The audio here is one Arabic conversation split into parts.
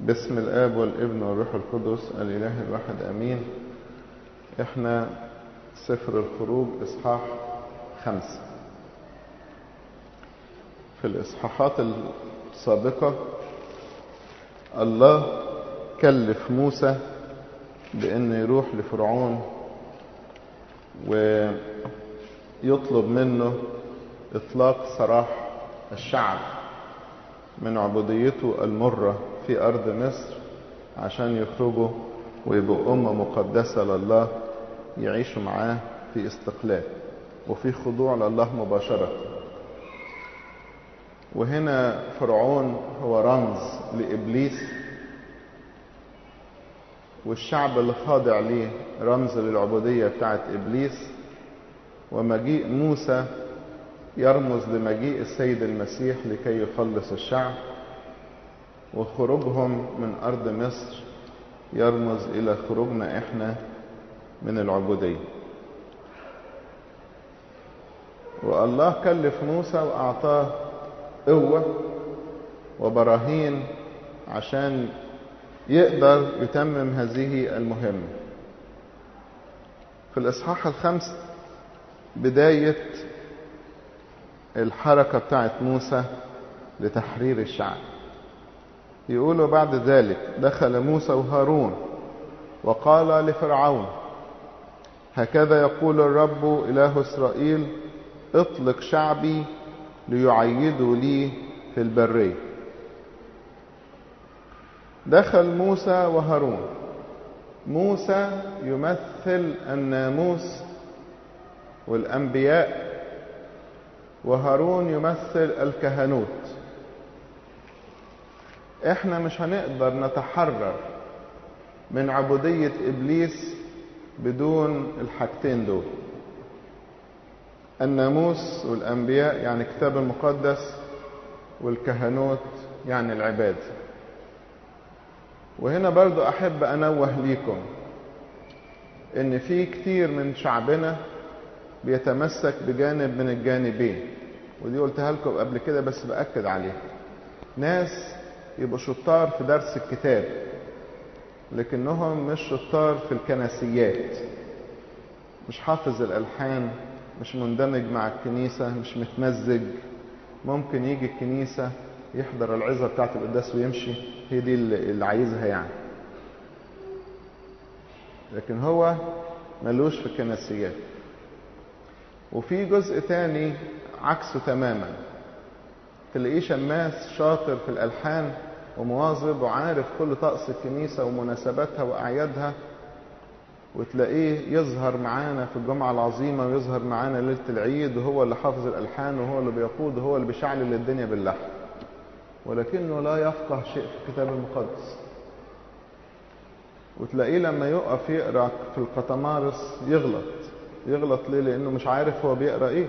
باسم الآب والابن والروح القدس الإله الواحد أمين. إحنا سفر الخروج إصحاح خمسة في الإصحاحات السابقة الله كلف موسى بأن يروح لفرعون ويطلب منه إطلاق سراح الشعب من عبوديته المرة في أرض مصر عشان يخرجوا ويبقوا أمة مقدسة لله يعيشوا معاه في استقلال وفي خضوع لله مباشرة. وهنا فرعون هو رمز لإبليس والشعب اللي خاضع ليه رمز للعبودية بتاعت إبليس. ومجيء موسى يرمز لمجيء السيد المسيح لكي يخلص الشعب. وخروجهم من أرض مصر يرمز إلى خروجنا إحنا من العبودية. والله كلف موسى وأعطاه قوة وبراهين عشان يقدر يتمم هذه المهمة. في الإصحاح الخامس بداية الحركة بتاعت موسى لتحرير الشعب. يقولوا بعد ذلك دخل موسى وهارون وقال لفرعون هكذا يقول الرب إله إسرائيل اطلق شعبي ليعيدوا لي في البرية. دخل موسى وهارون موسى يمثل الناموس والأنبياء وهارون يمثل الكهنوت. إحنا مش هنقدر نتحرر من عبودية إبليس بدون الحاجتين دول. الناموس والأنبياء يعني الكتاب المقدس والكهنوت يعني العباد. وهنا برضو أحب أنوه ليكم إن في كتير من شعبنا بيتمسك بجانب من الجانبين. ودي قلتها لكم قبل كده بس بأكد عليها. ناس يبقوا شطار في درس الكتاب لكنهم مش شطار في الكنسيات. مش حافظ الألحان مش مندمج مع الكنيسة مش متمزج. ممكن يجي الكنيسة يحضر العظة بتاعت القداس ويمشي هي دي اللي عايزها يعني. لكن هو ملوش في الكنسيات. وفي جزء تاني عكسه تماما. تلاقيه شماس شاطر في الألحان ومواظب وعارف كل طقس الكنيسة ومناسباتها وأعيادها وتلاقيه يظهر معانا في الجمعة العظيمة ويظهر معانا ليلة العيد وهو اللي حافظ الألحان وهو اللي بيقود وهو اللي بيشعلل الدنيا باللحن ولكنه لا يفقه شيء في الكتاب المقدس. وتلاقيه لما يقف يقرأ في القطمارس يغلط يغلط ليه؟ لأنه مش عارف هو بيقرأ إيه.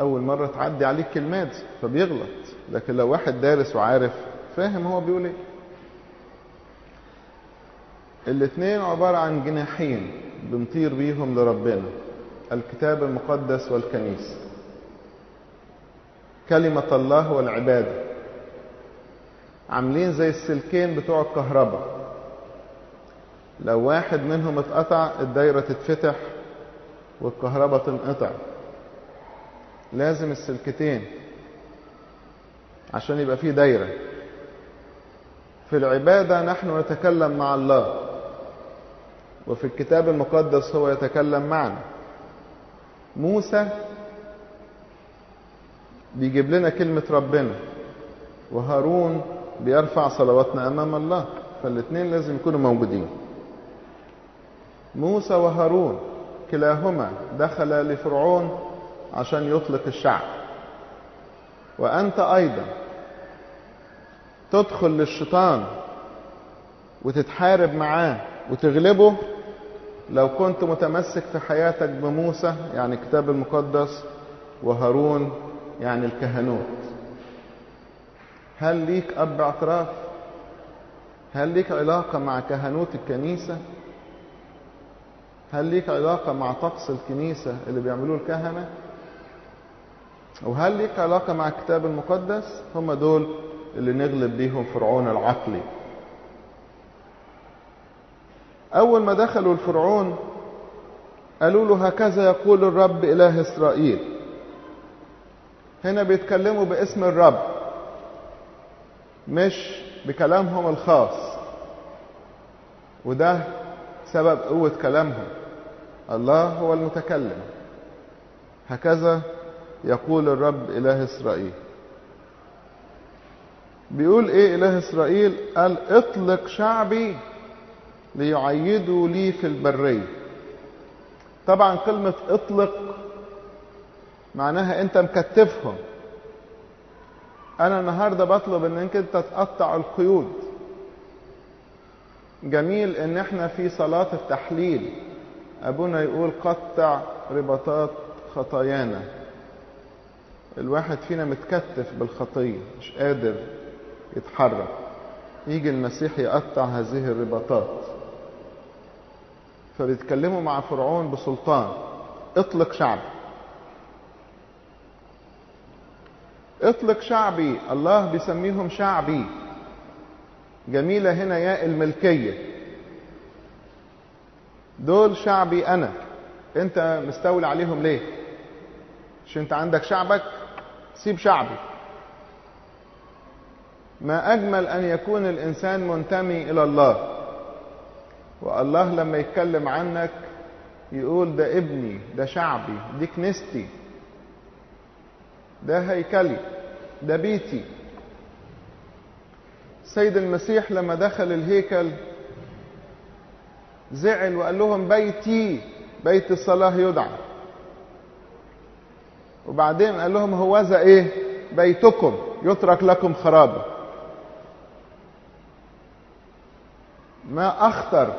أول مرة تعدي عليه الكلمات فبيغلط. لكن لو واحد دارس وعارف فاهم هو بيقول إيه. الاثنين عبارة عن جناحين بنطير بيهم لربنا الكتاب المقدس والكنيسه كلمة الله والعبادة. عاملين زي السلكين بتوع الكهرباء. لو واحد منهم اتقطع الدايرة تتفتح والكهرباء تنقطع. لازم السلكتين عشان يبقى فيه دايرة. في العبادة نحن نتكلم مع الله وفي الكتاب المقدس هو يتكلم معنا. موسى بيجيب لنا كلمة ربنا وهارون بيرفع صلواتنا أمام الله فالاثنين لازم يكونوا موجودين. موسى وهارون كلاهما دخل لفرعون عشان يطلق الشعب وأنت أيضا تدخل للشيطان وتتحارب معاه وتغلبه. لو كنت متمسك في حياتك بموسى يعني الكتاب المقدس وهارون يعني الكهنوت هل ليك أب اعتراف هل ليك علاقة مع كهنوت الكنيسة؟ هل ليك علاقة مع طقس الكنيسة اللي بيعملوه الكهنه وهل ليك علاقة مع الكتاب المقدس؟ هم دول اللي نغلب بيهم فرعون العقلي. أول ما دخلوا الفرعون قالوا له هكذا يقول الرب إله إسرائيل. هنا بيتكلموا باسم الرب مش بكلامهم الخاص. وده سبب قوة كلامهم. الله هو المتكلم. هكذا يقول الرب إله إسرائيل. بيقول إيه إله إسرائيل؟ قال اطلق شعبي ليعيدوا لي في البرية. طبعا كلمة اطلق معناها أنت مكتفهم. أنا النهارده بطلب انك أنت تقطع القيود. جميل إن إحنا في صلاة التحليل. أبونا يقول قطع رباطات خطايانا. الواحد فينا متكتف بالخطية مش قادر يتحرك. يجي المسيح يقطع هذه الرباطات. فبيتكلموا مع فرعون بسلطان. اطلق شعبي. اطلق شعبي. الله بيسميهم شعبي. جميلة هنا ياء الملكية. دول شعبي أنا. أنت مستولي عليهم ليه؟ مش أنت عندك شعبك؟ سيب شعبي. ما أجمل أن يكون الإنسان منتمي إلى الله. والله لما يتكلم عنك يقول ده ابني ده شعبي دي كنيستي ده هيكلي ده بيتي. سيد المسيح لما دخل الهيكل زعل وقال لهم بيتي بيت الصلاة يدعى. وبعدين قال لهم هوذا إيه؟ بيتكم يترك لكم خرابا ما أخطر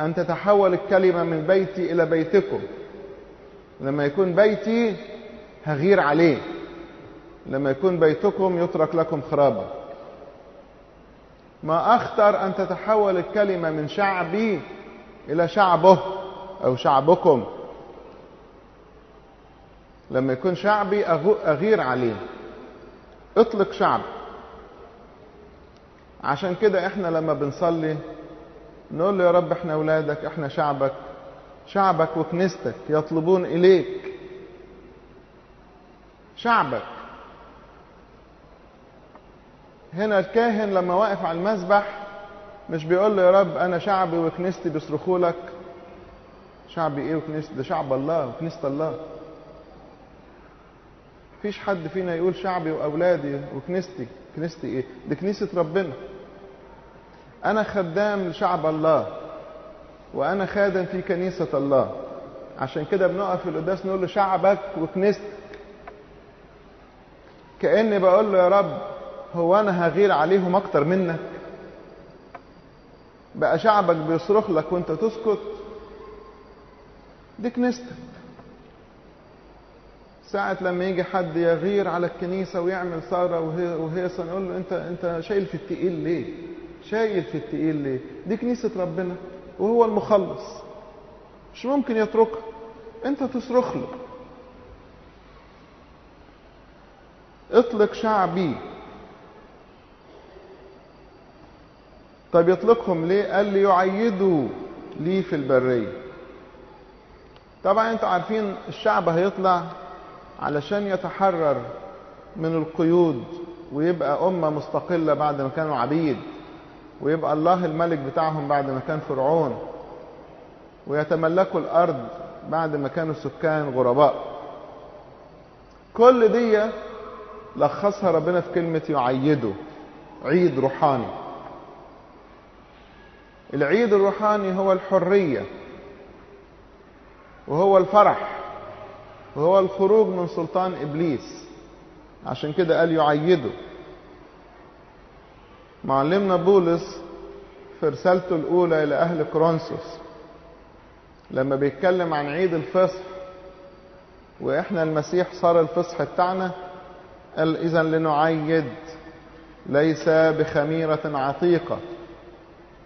أن تتحول الكلمة من بيتي إلى بيتكم. لما يكون بيتي هغير عليه. لما يكون بيتكم يترك لكم خرابا ما أخطر أن تتحول الكلمة من شعبي إلى شعبه أو شعبكم. لما يكون شعبي أغير عليه. اطلق شعب. عشان كده إحنا لما بنصلي نقول له يا رب إحنا أولادك إحنا شعبك شعبك وكنيستك يطلبون إليك. شعبك. هنا الكاهن لما واقف على المذبح مش بيقول له يا رب أنا شعبي وكنيستي بيصرخوا لك. شعبي إيه وكنيستي ده شعب الله وكنيسة الله. مفيش حد فينا يقول شعبي وأولادي وكنيستي. كنيستي إيه؟ دي كنيسة ربنا. أنا خدام لشعب الله وأنا خادم في كنيسة الله. عشان كده بنقف في القداس نقول له شعبك وكنيستك. كأني بقول له يا رب هو أنا هغير عليهم أكتر منك؟ بقى شعبك بيصرخ لك وأنت تسكت. دي كنيستك. ساعة لما يجي حد يغير على الكنيسة ويعمل ثورة وهيصة نقول له انت أنت شايل في التقيل ليه؟ شايل في التقيل ليه؟ دي كنيسة ربنا وهو المخلص. مش ممكن يتركها. أنت تصرخ له. اطلق شعبي. طب يطلقهم ليه؟ قال لي يعيدوا لي في البرية. طبعا أنتوا عارفين الشعب هيطلع علشان يتحرر من القيود ويبقى أمة مستقلة بعد ما كانوا عبيد ويبقى الله الملك بتاعهم بعد ما كان فرعون ويتملكوا الأرض بعد ما كانوا سكان غرباء. كل دي لخصها ربنا في كلمة يعيده عيد روحاني. العيد الروحاني هو الحرية وهو الفرح. وهو الخروج من سلطان إبليس. عشان كده قال يعيده. معلمنا بولس في رسالته الأولى إلى أهل كورنثوس لما بيتكلم عن عيد الفصح وإحنا المسيح صار الفصح بتاعنا قال إذا لنعيد ليس بخميرة عتيقة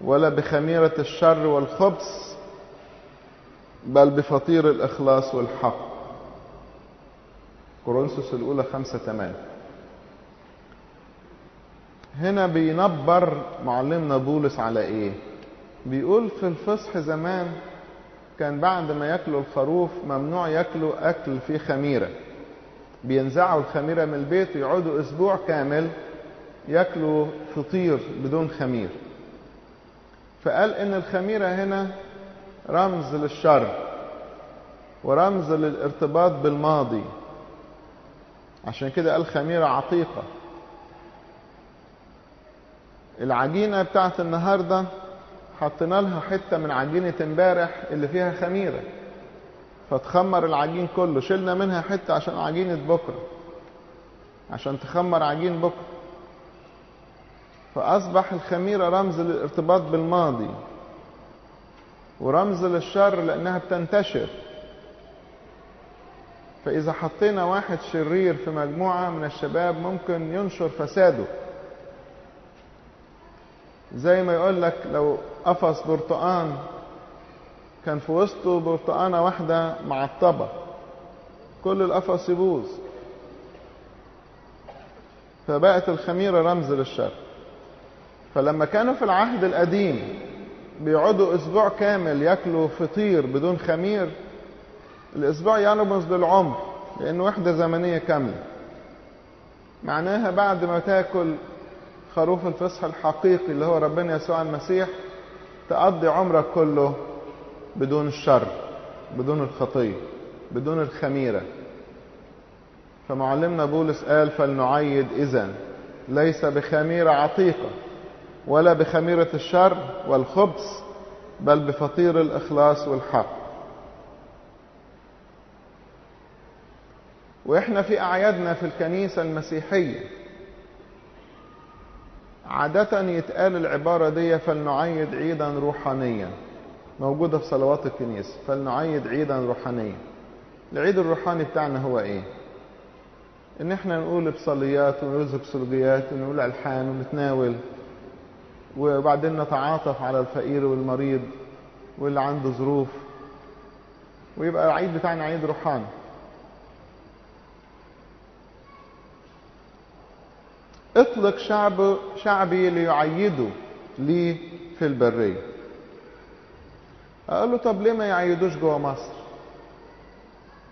ولا بخميرة الشر والخبث بل بفطير الإخلاص والحق. كورنثوس الأولى خمسة تمام هنا بينبر معلمنا بولس على إيه؟ بيقول في الفصح زمان كان بعد ما ياكلوا الخروف ممنوع ياكلوا أكل فيه خميرة. بينزعوا الخميرة من البيت ويقعدوا أسبوع كامل ياكلوا فطير بدون خمير. فقال إن الخميرة هنا رمز للشر ورمز للارتباط بالماضي. عشان كده قال خميرة عتيقة. العجينة بتاعت النهارده حطينا لها حتة من عجينة امبارح اللي فيها خميرة. فتخمر العجين كله. شلنا منها حتة عشان عجينة بكرة. عشان تخمر عجين بكرة. فأصبح الخميرة رمز للارتباط بالماضي. ورمز للشر لأنها بتنتشر. فإذا حطينا واحد شرير في مجموعة من الشباب ممكن ينشر فساده. زي ما يقول لك لو قفص برتقان كان في وسطه برتقانة واحدة معطبة. كل القفص يبوظ. فبقت الخميرة رمز للشر. فلما كانوا في العهد القديم بيقعدوا أسبوع كامل ياكلوا فطير بدون خمير الأسبوع يرمز للعمر لأنه وحدة زمنية كاملة. معناها بعد ما تأكل خروف الفصح الحقيقي اللي هو ربنا يسوع المسيح تقضي عمرك كله بدون الشر بدون الخطية بدون الخميرة. فمعلمنا بولس قال فلنعيد إذن ليس بخميرة عتيقة ولا بخميرة الشر والخبث بل بفطير الإخلاص والحق. وإحنا في أعيادنا في الكنيسة المسيحية. عادة يتقال العبارة دي فلنعيد عيدا روحانيا. موجودة في صلوات الكنيسة فلنعيد عيدا روحانيا. العيد الروحاني بتاعنا هو إيه؟ إن إحنا نقول بصليات ونقول بسلوجيات ونقول ألحان ونتناول وبعدين نتعاطف على الفقير والمريض واللي عنده ظروف ويبقى العيد بتاعنا عيد روحاني. اطلق شعب شعبي ليعيدوا لي في البرية. أقول له طب ليه ما يعيدوش جوه مصر؟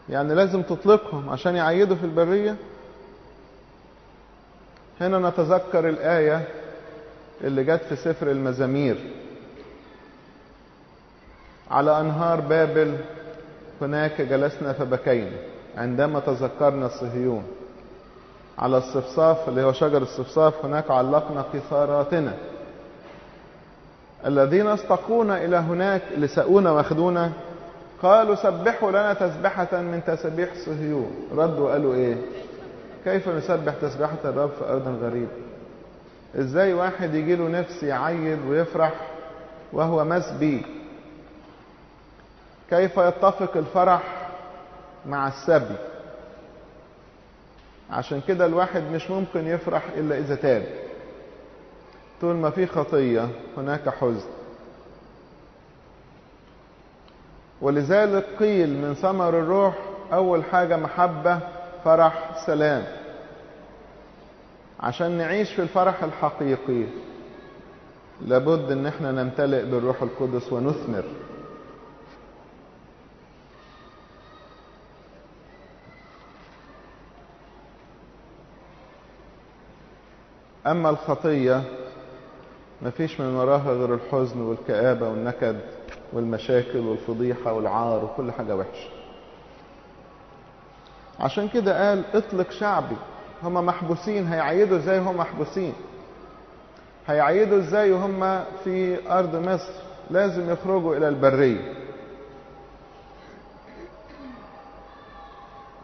يعني لازم تطلقهم عشان يعيدوا في البرية؟ هنا نتذكر الآية اللي جت في سفر المزامير. على أنهار بابل هناك جلسنا فبكينا عندما تذكرنا صهيون على الصفصاف اللي هو شجر الصفصاف هناك علقنا قصاراتنا. الذين استقونا إلى هناك لسأونا واخدونا قالوا سبحوا لنا تسبحة من تسبيح صهيون ردوا قالوا إيه؟ كيف نسبح تسبحة الرب في أرض غريب إزاي واحد يجي له نفس يعيد ويفرح وهو مسبي؟ كيف يتفق الفرح مع السبي؟ عشان كده الواحد مش ممكن يفرح إلا إذا تاب. طول ما في خطية هناك حزن. ولذلك قيل من ثمر الروح أول حاجة محبة فرح سلام. عشان نعيش في الفرح الحقيقي لابد إن إحنا نمتلئ بالروح القدس ونثمر. أما الخطية مفيش من وراها غير الحزن والكآبة والنكد والمشاكل والفضيحة والعار وكل حاجة وحشة. عشان كده قال اطلق شعبي. هما محبوسين هيعيدوا إزاي هم محبوسين؟ هيعيدوا إزاي وهم في أرض مصر؟ لازم يخرجوا إلى البرية.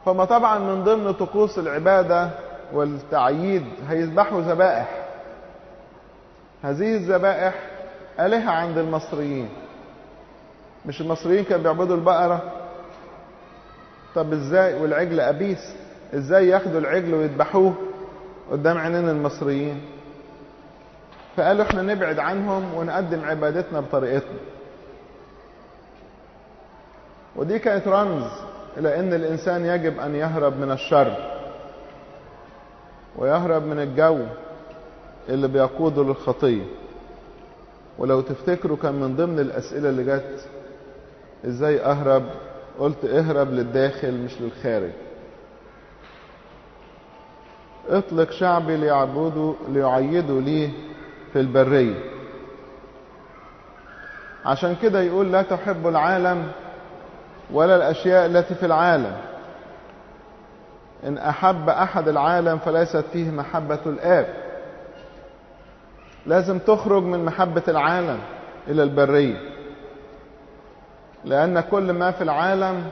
هما طبعا من ضمن طقوس العبادة والتعييد هيذبحوا ذبائح. هذه الذبائح آلهة عند المصريين. مش المصريين كانوا بيعبدوا البقرة؟ طب إزاي؟ والعجل أبيس. إزاي ياخدوا العجل ويذبحوه قدام عينين المصريين؟ فقالوا إحنا نبعد عنهم ونقدم عبادتنا بطريقتنا. ودي كانت رمز إلى إن الإنسان يجب أن يهرب من الشر. ويهرب من الجو اللي بيقوده للخطية. ولو تفتكروا كان من ضمن الأسئلة اللي جت إزاي أهرب؟ قلت اهرب للداخل مش للخارج. اطلق شعبي ليعبدوا ليعيدوا لي في البرية. عشان كده يقول لا تحب العالم ولا الأشياء التي في العالم. إن أحب أحد العالم فليست فيه محبة الآب. لازم تخرج من محبة العالم إلى البرية. لأن كل ما في العالم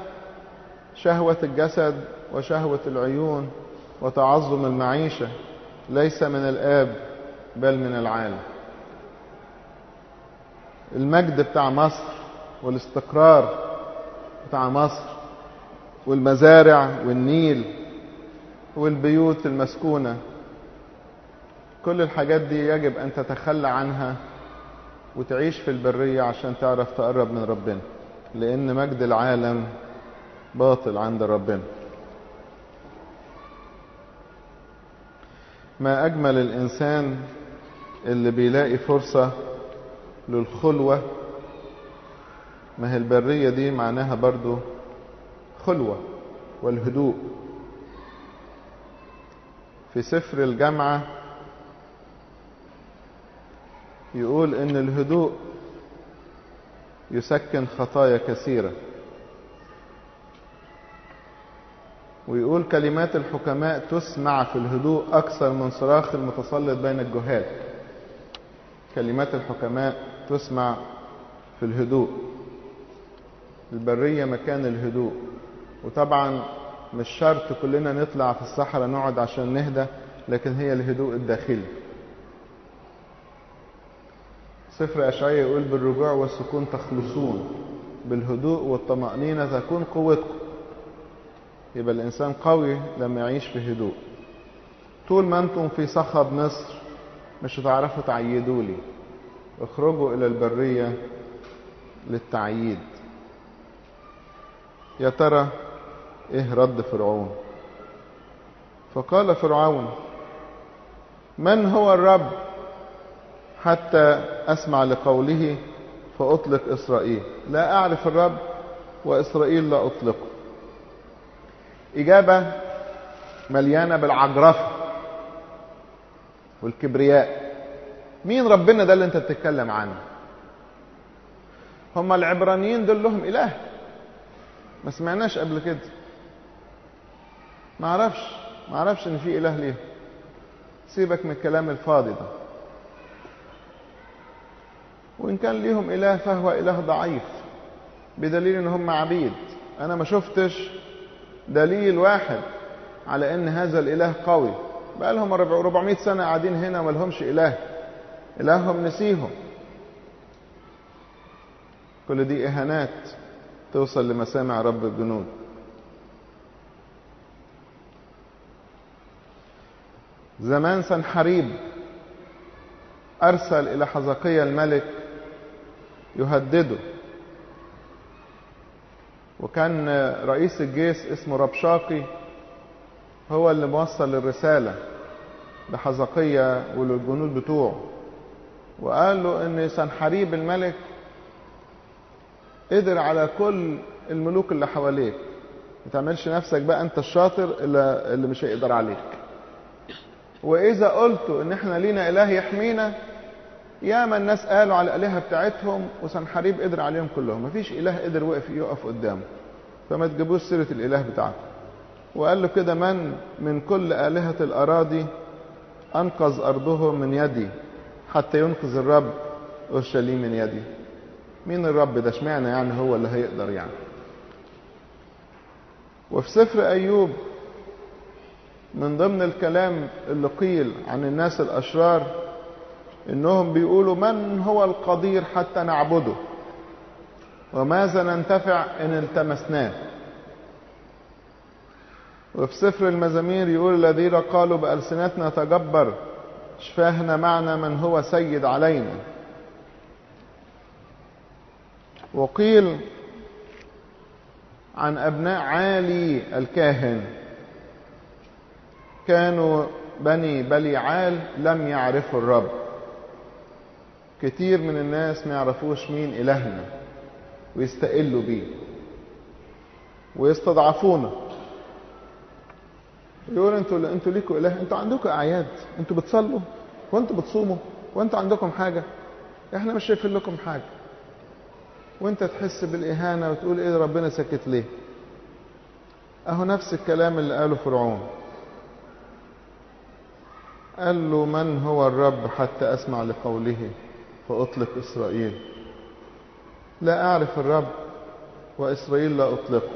شهوة الجسد وشهوة العيون وتعظم المعيشة ليس من الآب بل من العالم. المجد بتاع مصر والاستقرار بتاع مصر والمزارع والنيل والبيوت المسكونة. كل الحاجات دي يجب أن تتخلى عنها وتعيش في البرية عشان تعرف تقرب من ربنا لأن مجد العالم باطل عند ربنا. ما أجمل الإنسان اللي بيلاقي فرصة للخلوة ما هي البرية دي معناها برضو خلوة والهدوء. في سفر الجامعة يقول إن الهدوء يسكن خطايا كثيرة. ويقول كلمات الحكماء تسمع في الهدوء أكثر من صراخ المتسلط بين الجهال. كلمات الحكماء تسمع في الهدوء. البرية مكان الهدوء. وطبعا مش شرط كلنا نطلع في الصحراء نقعد عشان نهدى لكن هي الهدوء الداخلي. سفر أشعية يقول بالرجوع والسكون تخلصون بالهدوء والطمأنينة تكون قوتكم. يبقى الإنسان قوي لما يعيش في هدوء. طول ما أنتم في صخب مصر مش هتعرفوا تعيدوا لي. اخرجوا إلى البرية للتعييد. يا ترى إيه رد فرعون؟ فقال فرعون من هو الرب حتى أسمع لقوله فأطلق إسرائيل؟ لا أعرف الرب وإسرائيل لا اطلقه إجابة مليانة بالعجرفة والكبرياء. مين ربنا ده اللي أنت بتتكلم عنه؟ هم العبرانيين دول لهم إله. ما سمعناش قبل كده. ما أعرفش ما أعرفش ان في إله ليه سيبك من الكلام الفاضي ده. وإن كان ليهم إله فهو إله ضعيف بدليل إن هم عبيد. أنا ما شفتش دليل واحد على إن هذا الإله قوي. بقى لهم 400 سنة قاعدين هنا ما لهمش إله. إلههم نسيهم. كل دي إهانات توصل لمسامع رب الجنود. زمان سنحريب أرسل إلى حزقية الملك يهدده. وكان رئيس الجيش اسمه ربشاقي هو اللي موصل الرسالة لحزقية وللجنود بتوعه. وقال له إن سنحريب الملك قدر على كل الملوك اللي حواليك. ما تعملش نفسك بقى أنت الشاطر اللي, اللي مش هيقدر عليك. وإذا قلتوا إن إحنا لينا إله يحمينا ياما الناس قالوا على الآلهة بتاعتهم وسنحريب قدر عليهم كلهم. مفيش إله قدر وقف يقف قدامه. فما تجيبوش سيرة الإله بتاعكم. وقال له كده من من كل آلهة الأراضي أنقذ ارضهم من يدي حتى ينقذ الرب أورشليم من يدي. مين الرب ده؟ اشمعنى يعني هو اللي هيقدر يعني؟ وفي سفر أيوب من ضمن الكلام اللي قيل عن الناس الأشرار إنهم بيقولوا من هو القدير حتى نعبده؟ وماذا ننتفع إن التمسناه؟ وفي سفر المزامير يقول الذين قالوا بألسنتنا تجبر شفاهنا معنا من هو سيد علينا. وقيل عن أبناء عالي الكاهن. كانوا بني بليعال لم يعرفوا الرب. كتير من الناس ما يعرفوش مين إلهنا ويستقلوا بيه ويستضعفونا. يقول أنتوا أنتوا ليكوا إله أنتوا عندكم أعياد أنتوا بتصلوا وانتوا بتصوموا وانتوا عندكم حاجة. إحنا مش شايفين لكم حاجة. وانت تحس بالإهانة وتقول إيه ربنا سكت ليه؟ أهو نفس الكلام اللي قاله فرعون. قال له من هو الرب حتى أسمع لقوله فأطلق إسرائيل? لا أعرف الرب وإسرائيل لا أطلقه.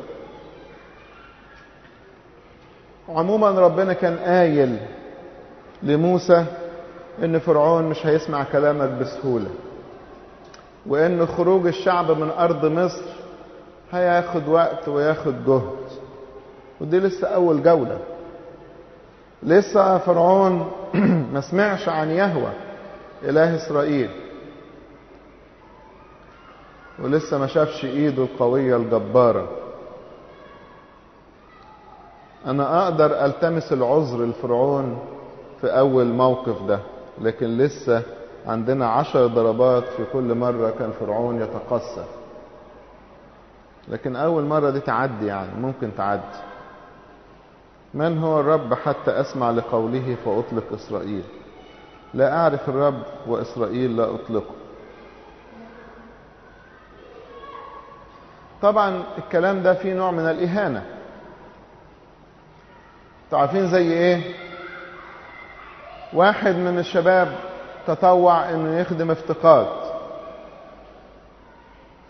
عموما ربنا كان قايل لموسى إن فرعون مش هيسمع كلامك بسهولة وإن خروج الشعب من أرض مصر هياخد وقت وياخد جهد ودي لسه أول جولة. لسه فرعون ما سمعش عن يهوه إله إسرائيل. ولسه ما شافش إيده القوية الجبارة. أنا أقدر ألتمس العذر لفرعون في أول موقف ده لكن لسه عندنا عشر ضربات في كل مرة كان فرعون يتقصى. لكن أول مرة دي تعدي يعني ممكن تعدي. من هو الرب حتى أسمع لقوله فأطلق إسرائيل؟ لا أعرف الرب وإسرائيل لا أطلقه. طبعا الكلام ده فيه نوع من الإهانة. عارفين زي إيه؟ واحد من الشباب تطوع إنه يخدم افتقاد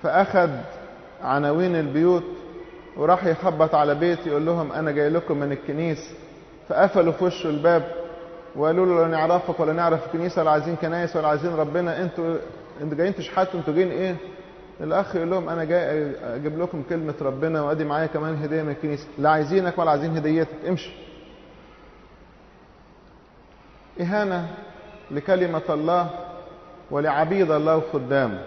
فاخد عناوين البيوت وراح يخبط على بيت يقول لهم أنا جاي لكم من الكنيس فقفلوا في وشه الباب وقالوا له لا نعرفك ولا نعرف الكنيسة ولا عايزين كنايس ولا عايزين ربنا. أنتوا أنتوا جايين تشحتوا أنتوا جايين إيه؟ الأخ يقول لهم أنا جاي أجيب لكم كلمة ربنا وأدي معايا كمان هدية من الكنيسة. لا عايزينك ولا عايزين هديتك. امشي. إهانة لكلمة الله ولعبيد الله وخدامه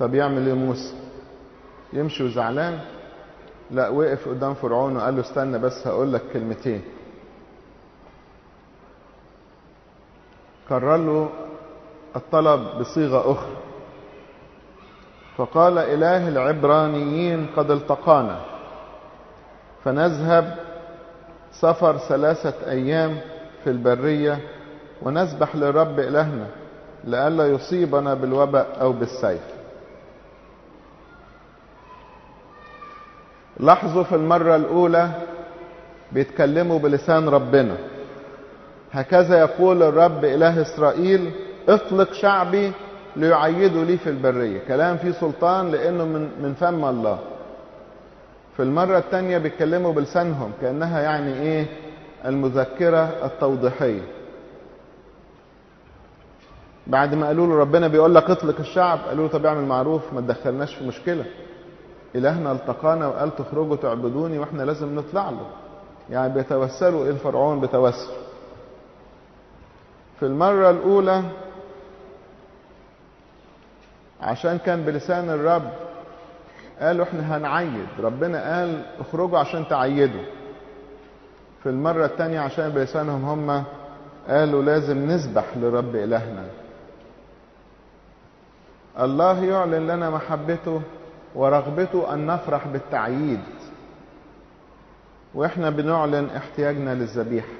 طب يعمل إيه موسى؟ يمشي وزعلان؟ لا وقف قدام فرعون وقال له استنى بس هقول لك كلمتين. كرر له الطلب بصيغة أخرى. فقال إله العبرانيين قد التقانا. فنذهب سفر ثلاثة أيام في البرية ونسبح للرب إلهنا لئلا يصيبنا بالوباء أو بالسيف. لاحظوا في المرة الأولى بيتكلموا بلسان ربنا. هكذا يقول الرب إله إسرائيل اطلق شعبي ليعيدوا لي في البرية. كلام فيه سلطان لأنه من, من فم الله. في المرة الثانية بيتكلموا بلسانهم كأنها يعني إيه؟ المذكرة التوضيحية. بعد ما قالوا له ربنا بيقول لك اطلق الشعب قالوا له طب اعمل معروف ما تدخلناش في مشكلة. إلهنا التقانا وقال تخرجوا تعبدوني وإحنا لازم نطلع له. يعني بيتوسلوا إلى فرعون بتوسل في المرة الأولى عشان كان بلسان الرب قالوا إحنا هنعيد. ربنا قال اخرجوا عشان تعيدوا. في المرة التانية عشان بلسانهم هم قالوا لازم نسبح لرب إلهنا. الله يعلن لنا محبته ورغبته أن نفرح بالتعييد. وإحنا بنعلن احتياجنا للذبيحة.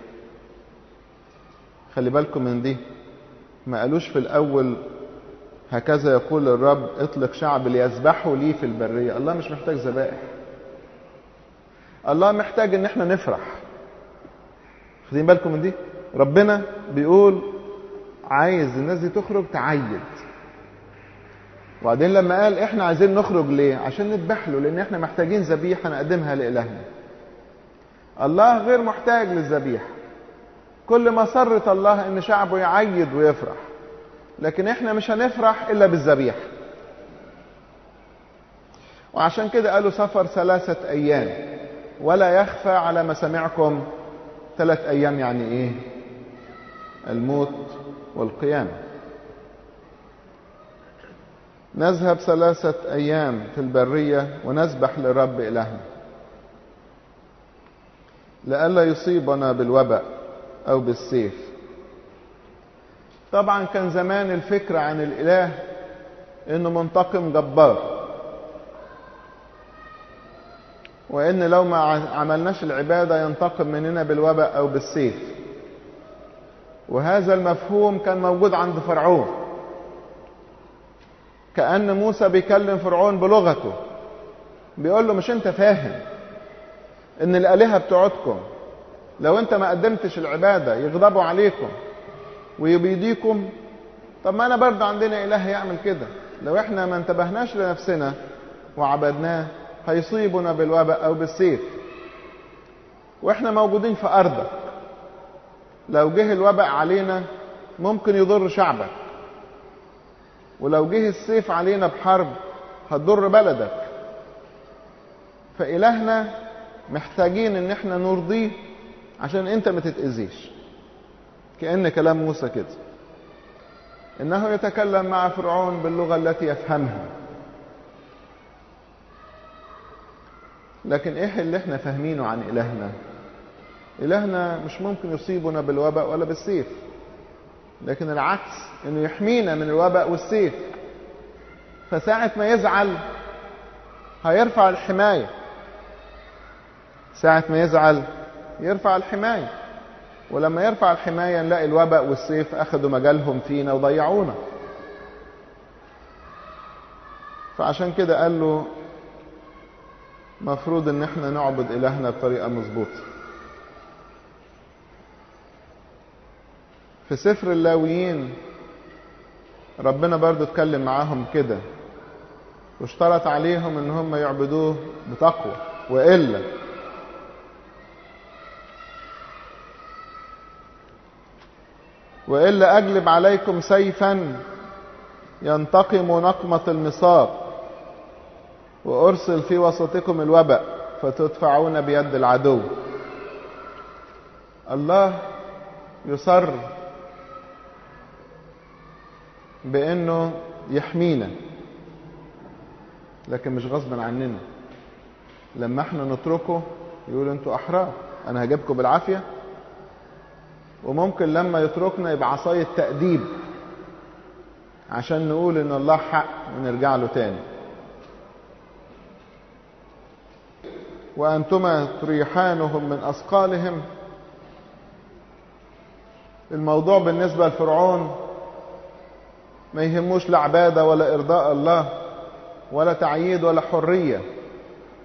خلي بالكم من دي. ما قالوش في الأول هكذا يقول الرب اطلق شعب ليذبحوا لي في البرية. الله مش محتاج ذبائح. الله محتاج إن إحنا نفرح. خدين بالكم من دي؟ ربنا بيقول عايز الناس دي تخرج تعيد. وبعدين لما قال إحنا عايزين نخرج ليه؟ عشان نذبح له لأن إحنا محتاجين ذبيحة نقدمها لإلهنا. الله غير محتاج للذبيحة. كل ما سرت الله إن شعبه يعيد ويفرح. لكن إحنا مش هنفرح إلا بالذبيحة. وعشان كده قالوا سفر ثلاثة أيام. ولا يخفى على مسامعكم ثلاث أيام يعني إيه؟ الموت والقيامة. نذهب ثلاثة أيام في البرية ونسبح لرب إلهنا. لئلا يصيبنا بالوباء أو بالسيف. طبعا كان زمان الفكرة عن الإله إنه منتقم جبار. وإن لو ما عملناش العبادة ينتقم مننا بالوباء أو بالسيف. وهذا المفهوم كان موجود عند فرعون. كأن موسى بيكلم فرعون بلغته. بيقول له مش انت فاهم إن الآلهة بتوعتكم لو انت ما قدمتش العبادة يغضبوا عليكم ويبيديكم. طب ما أنا برضه عندنا إله يعمل كده. لو إحنا ما انتبهناش لنفسنا وعبدناه هيصيبنا بالوباء أو بالسيف. وإحنا موجودين في أرضك. لو جه الوباء علينا ممكن يضر شعبك. ولو جه السيف علينا بحرب هتضر بلدك. فإلهنا محتاجين إن إحنا نرضيه عشان أنت ما تتأذيش. كأن كلام موسى كده. إنه يتكلم مع فرعون باللغة التي يفهمها. لكن إيه اللي إحنا فاهمينه عن إلهنا؟ إلهنا مش ممكن يصيبنا بالوباء ولا بالسيف. لكن العكس إنه يحمينا من الوباء والسيف. فساعة ما يزعل هيرفع الحماية. ساعة ما يزعل يرفع الحماية. ولما يرفع الحماية نلاقي الوباء والسيف أخذوا مجالهم فينا وضيعونا. فعشان كده قال له مفروض إن إحنا نعبد إلهنا بطريقة مظبوطة. في سفر اللاويين ربنا برضو اتكلم معاهم كده واشترط عليهم ان هم يعبدوه بتقوى والا والا أجلب عليكم سيفا ينتقم نقمة المصاب وأرسل في وسطكم الوباء فتدفعون بيد العدو. الله يصر بأنه يحمينا لكن مش غصبا عننا. لما إحنا نتركه يقول أنتوا أحرار أنا هجيبكم بالعافية. وممكن لما يتركنا يبقى عصاية تأديب عشان نقول إن الله حق ونرجع له تاني. وأنتما تريحانهم من أثقالهم. الموضوع بالنسبة لفرعون ما يهموش لا عبادة ولا إرضاء الله ولا تعييد ولا حرية.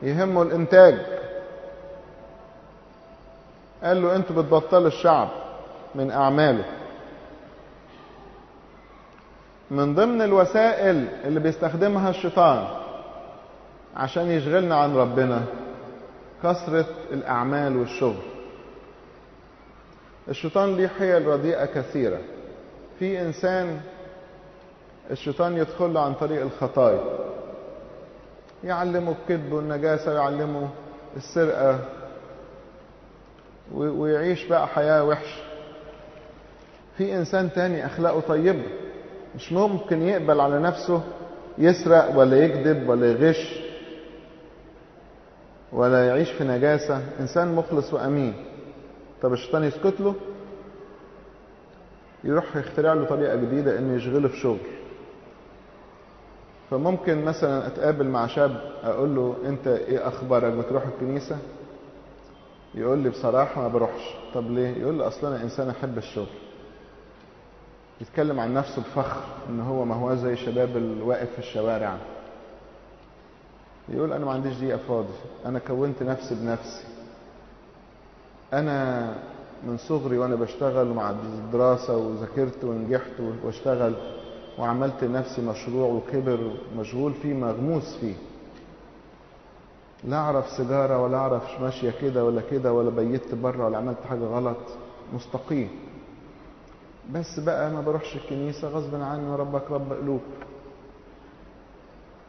يهمه الإنتاج. قال له أنتوا بتبطلوا الشعب من أعماله. من ضمن الوسائل اللي بيستخدمها الشيطان عشان يشغلنا عن ربنا كثرة الأعمال والشغل. الشيطان ليه حيل رديئة كثيرة. في إنسان الشيطان يدخل له عن طريق الخطايا. يعلمه الكذب والنجاسة ويعلمه السرقة ويعيش بقى حياة وحشة في إنسان تاني أخلاقه طيبة مش ممكن يقبل على نفسه يسرق ولا يكذب ولا يغش ولا يعيش في نجاسة. إنسان مخلص وأمين. طب الشيطان يسكت له؟ يروح يخترع له طريقة جديدة إنه يشغله في شغل. فممكن مثلا أتقابل مع شاب أقول له أنت إيه أخبارك؟ بتروح الكنيسة؟ يقول لي بصراحة ما بروحش. طب ليه؟ يقول لي أصلا أنا إنسان أحب الشغل. يتكلم عن نفسه بفخر إن هو ما هو زي الشباب اللي واقف في الشوارع. يقول أنا ما عنديش دقيقة فاضي. أنا كونت نفسي بنفسي. أنا من صغري وأنا بشتغل مع الدراسة وذاكرت ونجحت واشتغل وعملت لنفسي مشروع وكبر مشغول فيه مغموس فيه. لا أعرف سيجارة ولا أعرف ماشية كده ولا كده ولا بيت بره ولا عملت حاجة غلط. مستقيم. بس بقى ما بروحش الكنيسة غصب عني ربك رب قلوب.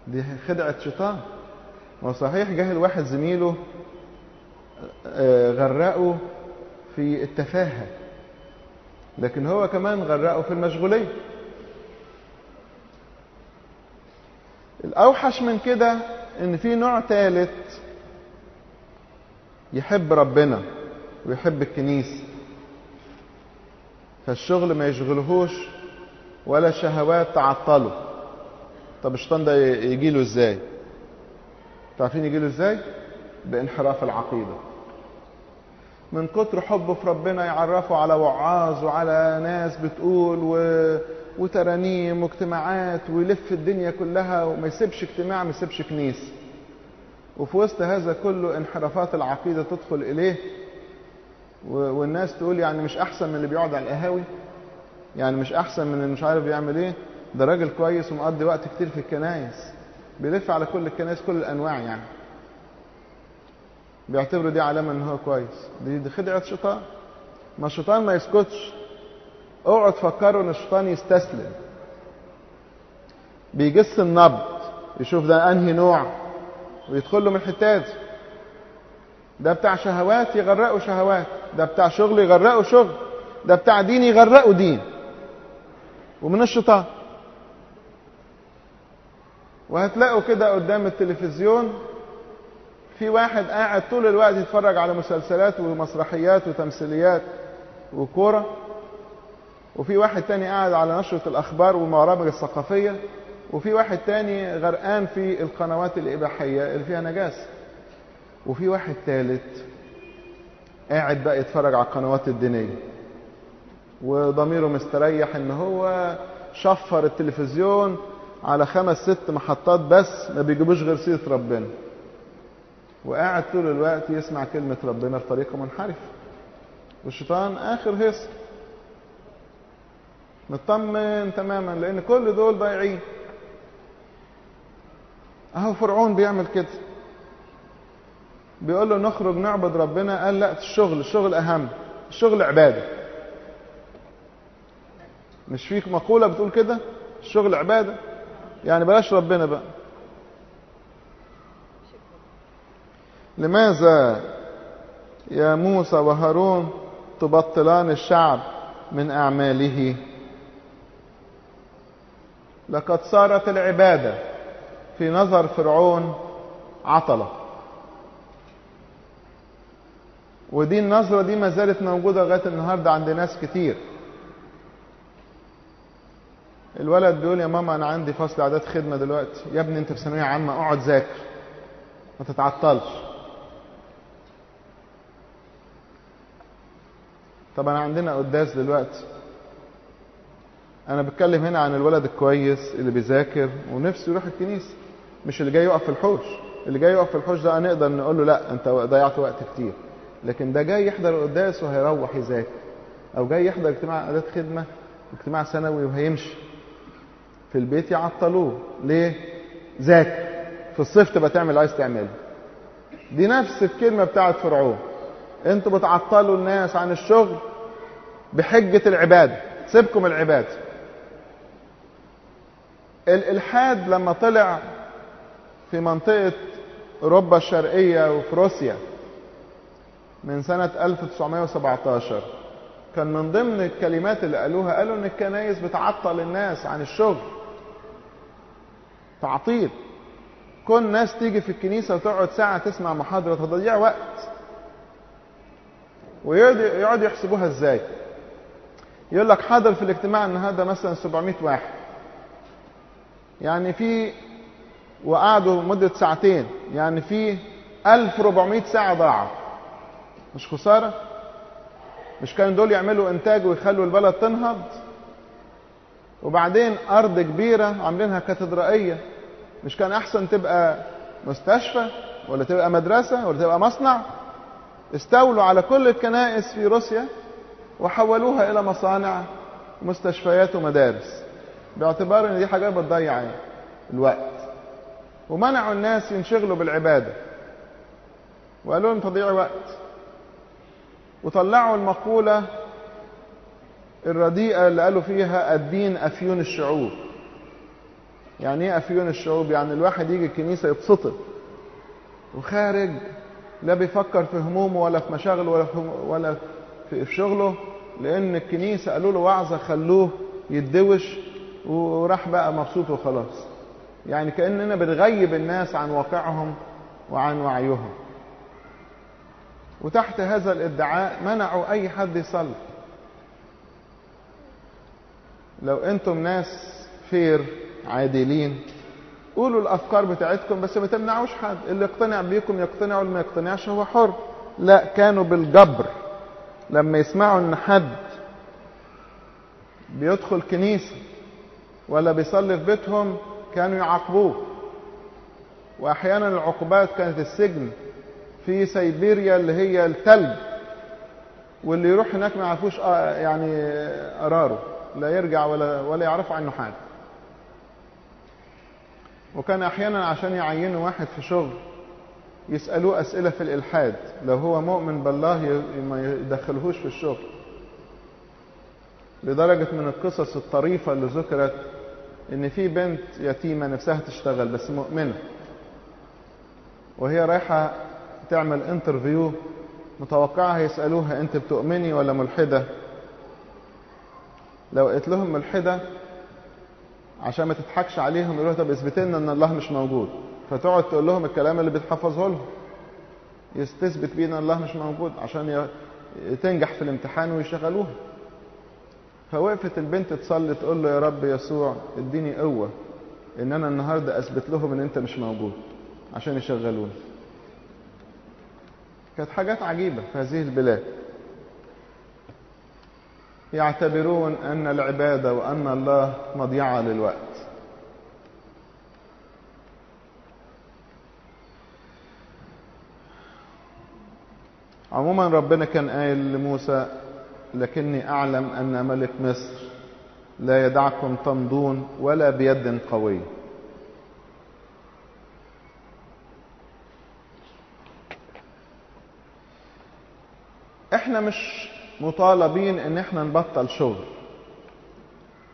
دي خدعة شيطان. هو صحيح جه واحد زميله غرقه في التفاهة. لكن هو كمان غرقه في المشغولية. الأوحش من كده إن في نوع ثالث يحب ربنا ويحب الكنيسة. فالشغل ما يشغلهوش ولا شهوات تعطله. طب الشيطان ده يجي له إزاي؟ تعرفين يجي له إزاي؟ بانحراف العقيدة. من كتر حبه في ربنا يعرفه على وعاظ وعلى ناس بتقول و... وترانيم واجتماعات ويلف الدنيا كلها وما يسيبش اجتماع ما يسيبش كنيسة وفي وسط هذا كله انحرافات العقيدة تدخل إليه. والناس تقول يعني مش أحسن من اللي بيقعد على القهاوي. يعني مش أحسن من اللي مش عارف بيعمل إيه. ده راجل كويس ومقضي وقت كتير في الكنايس بيلف على كل الكنايس كل الأنواع يعني. بيعتبروا دي علامة إن هو كويس. دي, دي خدعة شيطان. ما الشيطان ما يسكتش. اوعوا تفكروا ان الشيطان يستسلم. بيجس النبض يشوف ده انهي نوع ويدخل له من الحتات ده بتاع شهوات يغرقوا شهوات ده بتاع شغل يغرقوا شغل ده بتاع دين يغرقوا دين. ومن الشيطان. وهتلاقوا كده قدام التلفزيون في واحد قاعد طول الوقت يتفرج على مسلسلات ومسرحيات وتمثيليات وكورة. وفي واحد تاني قاعد على نشرة الأخبار والبرامج الثقافية وفي واحد تاني غرقان في القنوات الإباحية اللي فيها نجاسة وفي واحد تالت قاعد بقى يتفرج على القنوات الدينية. وضميره مستريح إن هو شفر التلفزيون على خمس ست محطات بس ما بيجيبوش غير سيرة ربنا. وقاعد طول الوقت يسمع كلمة ربنا بطريقة منحرفة والشيطان آخر هيصة. مطمن تماما لأن كل دول ضايعين. أهو فرعون بيعمل كده. بيقول له نخرج نعبد ربنا قال لا الشغل الشغل أهم الشغل عبادة. مش فيك مقولة بتقول كده؟ الشغل عبادة. يعني بلاش ربنا بقى. لماذا يا موسى وهارون تبطلان الشعب من أعماله؟ لقد صارت العبادة في نظر فرعون عطلة. ودي النظرة دي ما زالت موجودة لغاية النهاردة عند ناس كتير. الولد بيقول يا ماما أنا عندي فصل إعداد خدمة دلوقتي. يا ابني أنت في ثانوية عامة أقعد ذاكر. ما تتعطلش. طبعا عندنا قداس دلوقتي. أنا بتكلم هنا عن الولد الكويس اللي بيذاكر ونفسه يروح الكنيسة مش اللي جاي يقف في الحوش. اللي جاي يقف في الحوش ده نقدر نقول له لا أنت ضيعت وقت كتير. لكن ده جاي يحضر القداس وهيروح يذاكر. أو جاي يحضر اجتماع اعداد خدمة اجتماع سنوي وهيمشي. في البيت يعطلوه. ليه؟ ذاكر في الصيف تبقى تعمل عايز تعمله. دي نفس الكلمة بتاعت فرعون. أنتوا بتعطلوا الناس عن الشغل بحجة العبادة. سيبكم العبادة. الإلحاد لما طلع في منطقة أوروبا الشرقية وفي روسيا من سنة 1917 كان من ضمن الكلمات اللي قالوها قالوا إن الكنايس بتعطل الناس عن الشغل تعطيل. كل ناس تيجي في الكنيسة وتقعد ساعة تسمع محاضرة تضيع وقت. ويقعدوا يحسبوها إزاي؟ يقول لك حاضر في الاجتماع النهارده مثلا 700 واحد. يعني في وقعدوا مدة ساعتين. يعني في 1400 ساعة ضاعت مش خسارة؟ مش كانوا دول يعملوا إنتاج ويخلوا البلد تنهض؟ وبعدين أرض كبيرة عاملينها كاتدرائية. مش كان أحسن تبقى مستشفى ولا تبقى مدرسة ولا تبقى مصنع؟ استولوا على كل الكنائس في روسيا وحولوها إلى مصانع مستشفيات ومدارس. باعتبار إن دي حاجات بتضيع الوقت. ومنعوا الناس ينشغلوا بالعبادة. وقالوا لهم تضييع وقت. وطلعوا المقولة الرديئة اللي قالوا فيها الدين أفيون الشعوب. يعني إيه أفيون الشعوب؟ يعني الواحد يجي الكنيسة يتسطل وخارج لا بيفكر في همومه ولا في مشاغله ولا في ولا في شغله لأن الكنيسة قالوا له وعظة خلوه يتدوش وراح بقى مبسوط وخلاص. يعني كأننا بنغيب الناس عن واقعهم وعن وعيهم. وتحت هذا الادعاء منعوا أي حد يصلي. لو أنتم ناس فير عادلين قولوا الأفكار بتاعتكم بس ما تمنعوش حد. اللي يقتنع بيكم يقتنع واللي ما يقتنعش هو حر. لا كانوا بالجبر. لما يسمعوا إن حد بيدخل كنيسة ولا بيصلي في بيتهم كانوا يعاقبوه. وأحيانا العقوبات كانت السجن في سيبيريا اللي هي التلج واللي يروح هناك ما يعرفوش يعني قراره لا يرجع ولا ولا يعرفوا عنه حاجة. وكان أحيانا عشان يعينوا واحد في شغل يسألوه أسئلة في الإلحاد لو هو مؤمن بالله ما يدخلهوش في الشغل. لدرجة من القصص الطريفة اللي ذكرت إن في بنت يتيمة نفسها تشتغل بس مؤمنة وهي رايحة تعمل انترفيو متوقعها يسألوها أنت بتؤمني ولا ملحدة؟ لو قلت لهم ملحدة عشان ما تضحكش عليهم يقولوا طب اثبت لنا إن الله مش موجود. فتقعد تقول لهم الكلام اللي بتحفظه لهم. يستثبت بيه إن الله مش موجود عشان تنجح في الامتحان ويشغلوها. فوقفت البنت تصلي تقول له يا رب يسوع اديني قوة إن أنا النهارده أثبت لهم إن أنت مش موجود عشان يشغلوني. كانت حاجات عجيبة في هذه البلاد. يعتبرون أن العباده وأن الله مضيعة للوقت. عموما ربنا كان قايل لموسى لكني أعلم أن ملك مصر لا يدعكم تمضون ولا بيد قويه إحنا مش مطالبين إن إحنا نبطل شغل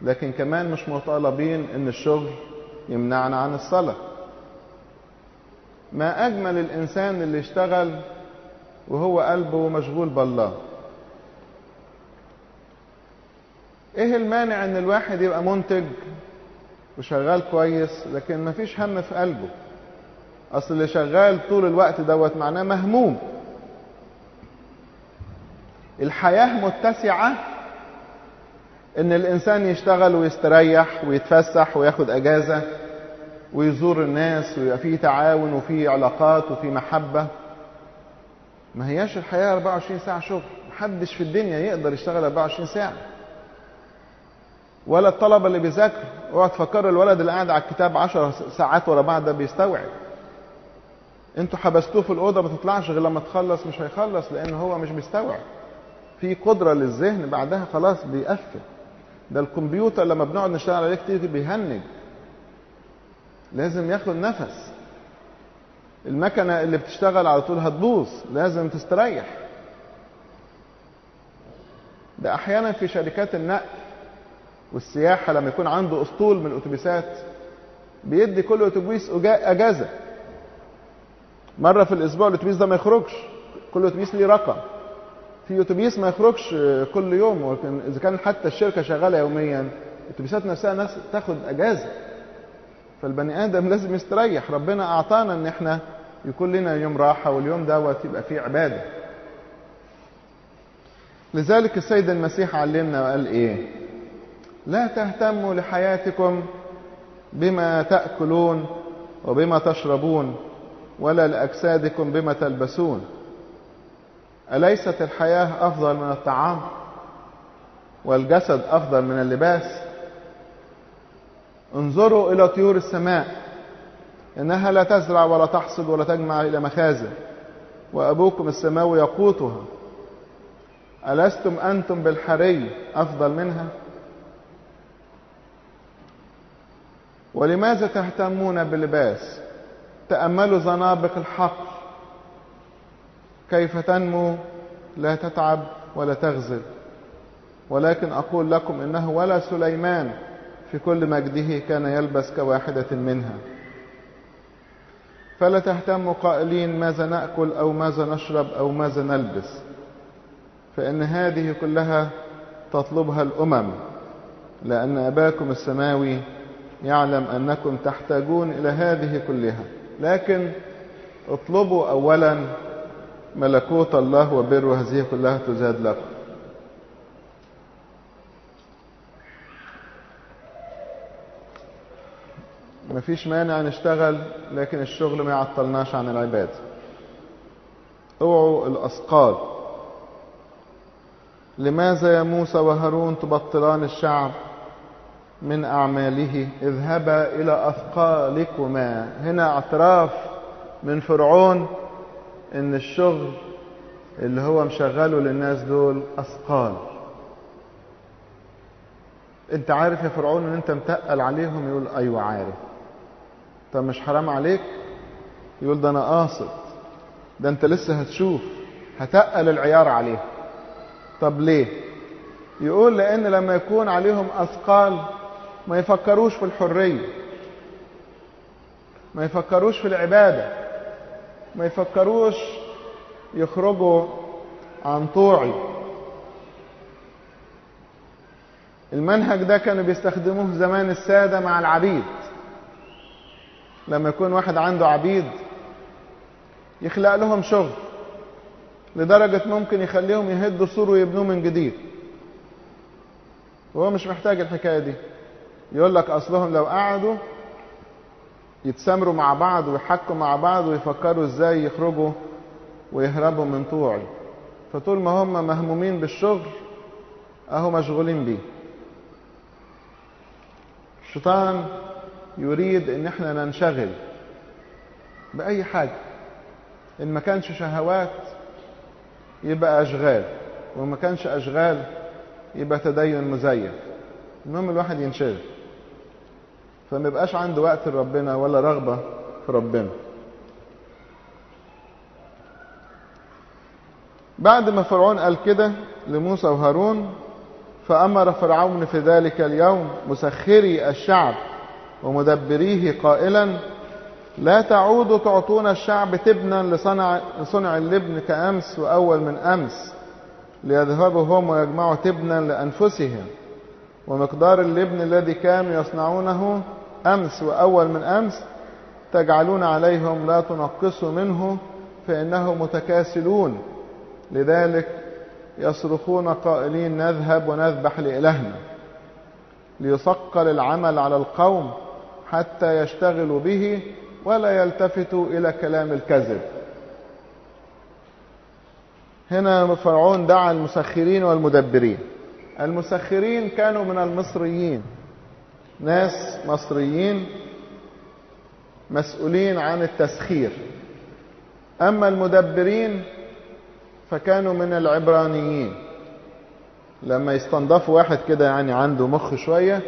لكن كمان مش مطالبين إن الشغل يمنعنا عن الصلاة. ما أجمل الإنسان اللي يشتغل وهو قلبه مشغول بالله. إيه المانع ان الواحد يبقى منتج وشغال كويس لكن مفيش هم في قلبه؟ اصل اللي شغال طول الوقت دوت معناه مهموم. الحياة متسعة ان الانسان يشتغل ويستريح ويتفسح وياخد اجازة ويزور الناس ويبقى فيه تعاون وفيه علاقات وفيه محبة. ما هياش الحياة 24 ساعة شغل محدش في الدنيا يقدر يشتغل 24 ساعة. ولا الطلبة اللي بيذاكروا اوعى تفكروا الولد اللي قاعد على الكتاب 10 ساعات ورا بعض ده بيستوعب. أنتوا حبستوه في الأوضة ما تطلعش غير لما تخلص مش هيخلص لأن هو مش بيستوعب. في قدرة للذهن بعدها خلاص بيقفل. ده الكمبيوتر لما بنقعد نشتغل عليه كتير بيهنج. لازم ياخد نفس. المكنة اللي بتشتغل على طول هتبوظ لازم تستريح. ده أحيانا في شركات النقل والسياحة لما يكون عنده أسطول من الأتوبيسات بيدي كل أتوبيس أجازة. مرة في الأسبوع الأتوبيس ده ما يخرجش كل أتوبيس ليه رقم. في أتوبيس ما يخرجش كل يوم ولكن إذا كان حتى الشركة شغالة يوميا الأتوبيسات نفسها ناس تاخد أجازة. فالبني آدم لازم يستريح. ربنا أعطانا إن إحنا يكون لنا يوم راحة واليوم دوت يبقى فيه عبادة. لذلك السيد المسيح علمنا وقال إيه؟ لا تهتموا لحياتكم بما تأكلون وبما تشربون ولا لأجسادكم بما تلبسون. أليست الحياة أفضل من الطعام؟ والجسد أفضل من اللباس؟ انظروا إلى طيور السماء إنها لا تزرع ولا تحصد ولا تجمع إلى مخازن وأبوكم السماوي يقوتها ألستم أنتم بالحري أفضل منها؟ ولماذا تهتمون باللباس؟ تأملوا زنابق الحقل كيف تنمو؟ لا تتعب ولا تغزل. ولكن أقول لكم إنه ولا سليمان في كل مجده كان يلبس كواحدة منها. فلا تهتموا قائلين ماذا نأكل أو ماذا نشرب أو ماذا نلبس. فإن هذه كلها تطلبها الأمم لأن أباكم السماوي يعلم أنكم تحتاجون إلى هذه كلها. لكن اطلبوا أولا ملكوت الله وبره هذه كلها تزاد لكم. مفيش مانع نشتغل لكن الشغل ما يعطلناش عن العبادة اوعوا الأثقال. لماذا يا موسى وهارون تبطلان الشعب؟ من أعماله. اذهبا إلى أثقالكما. هنا اعتراف من فرعون إن الشغل اللي هو مشغله للناس دول أثقال. أنت عارف يا فرعون إن أنت متقل عليهم؟ يقول أيوه عارف. طب مش حرام عليك؟ يقول ده أنا قاصد. ده أنت لسه هتشوف. هتقل العيار عليهم طب ليه؟ يقول لأن لما يكون عليهم أثقال ما يفكروش في الحرية ما يفكروش في العبادة ما يفكروش يخرجوا عن طوعي. المنهج ده كانوا بيستخدموه زمان السادة مع العبيد. لما يكون واحد عنده عبيد يخلق لهم شغل لدرجة ممكن يخليهم يهدوا سور ويبنوه من جديد. وهو مش محتاج الحكاية دي. يقول لك أصلهم لو قعدوا يتسامروا مع بعض ويحكوا مع بعض ويفكروا إزاي يخرجوا ويهربوا من طوعي. فطول ما هم مهمومين بالشغل أهو مشغولين بيه. الشيطان يريد إن إحنا ننشغل بأي حاجة. إن ما كانش شهوات يبقى أشغال. وما ما كانش أشغال يبقى تدين مزيف. المهم الواحد ينشغل. فما يبقاش عنده وقت لربنا ولا رغبة في ربنا. بعد ما فرعون قال كده لموسى وهارون فأمر فرعون في ذلك اليوم مسخري الشعب ومدبريه قائلا لا تعودوا تعطون الشعب تبنا لصنع, لصنع اللبن كأمس وأول من أمس ليذهبوا هم ويجمعوا تبنا لأنفسهم ومقدار اللبن الذي كانوا يصنعونه أمس وأول من أمس تجعلون عليهم لا تنقصوا منه فإنه متكاسلون. لذلك يصرخون قائلين نذهب ونذبح لإلهنا ليثقل العمل على القوم حتى يشتغلوا به ولا يلتفتوا إلى كلام الكذب. هنا فرعون دعا المسخرين والمدبرين. المسخرين كانوا من المصريين. ناس مصريين مسؤولين عن التسخير. أما المدبرين فكانوا من العبرانيين. لما يستنضفوا واحد كده يعني عنده مخ شوية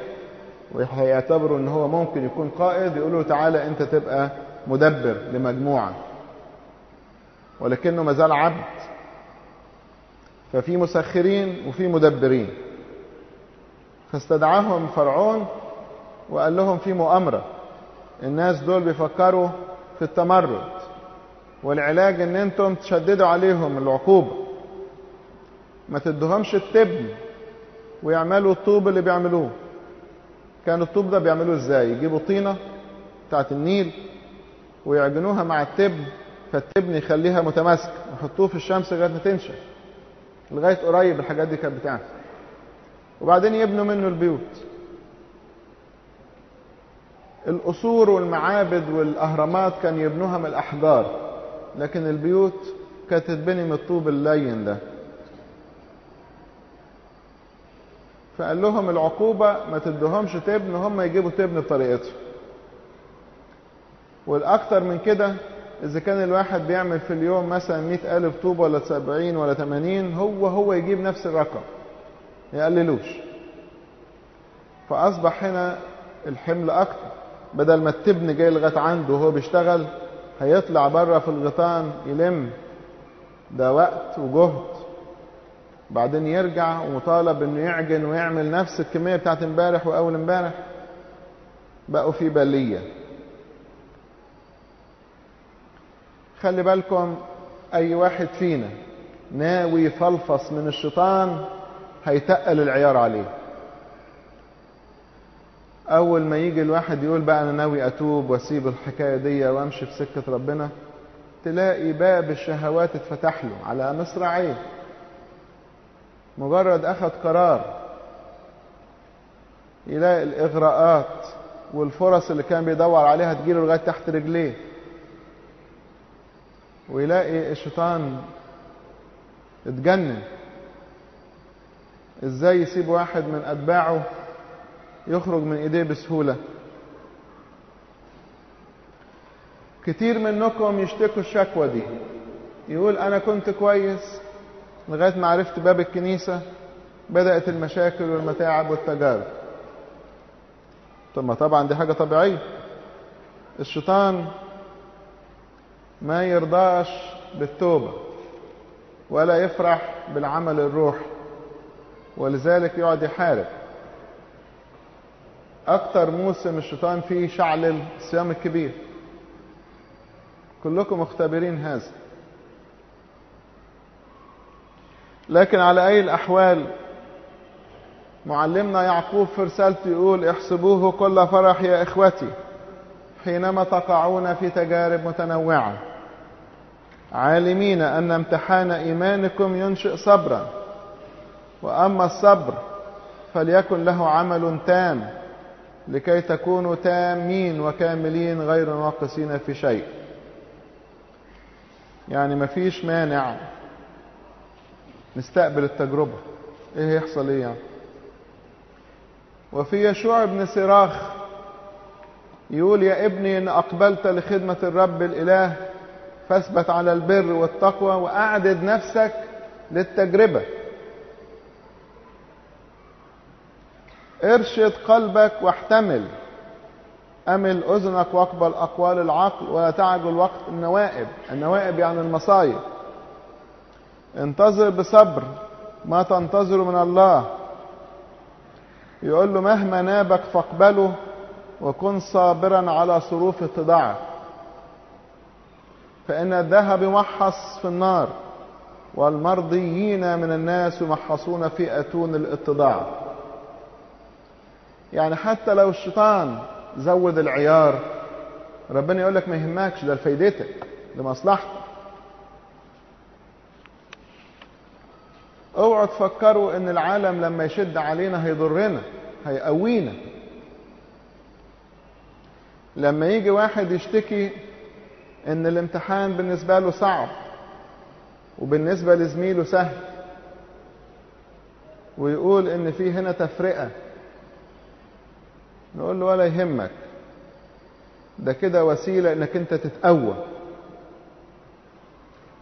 وهيعتبروا إن هو ممكن يكون قائد يقولوا تعالى أنت تبقى مدبر لمجموعة. ولكنه مازال عبد. ففي مسخرين وفي مدبرين. فاستدعاهم فرعون وقال لهم في مؤامرة الناس دول بيفكروا في التمرد والعلاج إن أنتم تشددوا عليهم العقوبة. ما تدهمش التبن ويعملوا الطوب اللي بيعملوه. كان الطوب ده بيعملوه إزاي؟ يجيبوا طينة بتاعت النيل ويعجنوها مع التبن فالتبن يخليها متماسكة ويحطوه في الشمس لغاية ما تنشف لغاية قريب الحاجات دي كانت بتاعت وبعدين يبنوا منه البيوت. القصور والمعابد والأهرامات كان يبنوها من الأحجار لكن البيوت كانت تتبني من الطوب اللين ده. فقال لهم العقوبة ما تدهمش تبن هم يجيبوا تبن بطريقتهم. والأكتر من كده إذا كان الواحد بيعمل في اليوم مثلا مئة ألف طوب ولا سبعين ولا تمانين هو هو يجيب نفس الرقم يقللوش. فأصبح هنا الحمل أكتر. بدل ما التبن جاي لغاية عنده وهو بيشتغل هيطلع بره في الغيطان يلم. ده وقت وجهد. بعدين يرجع ومطالب إنه يعجن ويعمل نفس الكمية بتاعت امبارح وأول امبارح. بقوا في بلية. خلي بالكم أي واحد فينا ناوي يفلفص من الشيطان هيتقل العيار عليه. أول ما يجي الواحد يقول بقى أنا ناوي أتوب وأسيب الحكاية دي وأمشي في سكة ربنا تلاقي باب الشهوات اتفتح له على مصراعيه مجرد أخذ قرار يلاقي الإغراءات والفرص اللي كان بيدور عليها تجيله لغاية تحت رجليه. ويلاقي الشيطان اتجنن. إزاي يسيب واحد من أتباعه يخرج من ايديه بسهولة. كتير منكم يشتكوا الشكوى دي. يقول أنا كنت كويس لغاية ما عرفت باب الكنيسة بدأت المشاكل والمتاعب والتجارب. ما طبعا دي حاجة طبيعية. الشيطان ما يرضاش بالتوبة ولا يفرح بالعمل الروحي ولذلك يقعد يحارب. أكتر موسم الشيطان فيه شعل الصيام الكبير. كلكم مختبرين هذا. لكن على أي الأحوال معلمنا يعقوب في رسالته يقول احسبوه كل فرح يا إخوتي حينما تقعون في تجارب متنوعة. عالمين أن امتحان إيمانكم ينشئ صبرا وأما الصبر فليكن له عمل تام. لكي تكونوا تامين وكاملين غير ناقصين في شيء. يعني مفيش مانع نستقبل التجربة. إيه يحصل إيه يعني؟ وفي يشوع بن سراخ يقول يا ابني إن أقبلت لخدمة الرب الإله فاثبت على البر والتقوى وأعدد نفسك للتجربة. ارشد قلبك واحتمل. أمل أذنك واقبل أقوال العقل ولا تعجل وقت النوائب. النوائب يعني المصايب. انتظر بصبر ما تنتظر من الله. يقول له مهما نابك فاقبله وكن صابرا على صروف اتضاعك فإن الذهب يمحص في النار والمرضيين من الناس يمحصون في أتون الاتضاع. يعني حتى لو الشيطان زود العيار ربنا يقول لك ما يهمكش ده لفايدتك لمصلحتك اوعوا تفكروا إن العالم لما يشد علينا هيضرنا هيقوينا. لما يجي واحد يشتكي إن الامتحان بالنسبة له صعب وبالنسبة لزميله سهل ويقول إن في هنا تفرقة نقول له ولا يهمك. ده كده وسيلة إنك أنت تتقوى.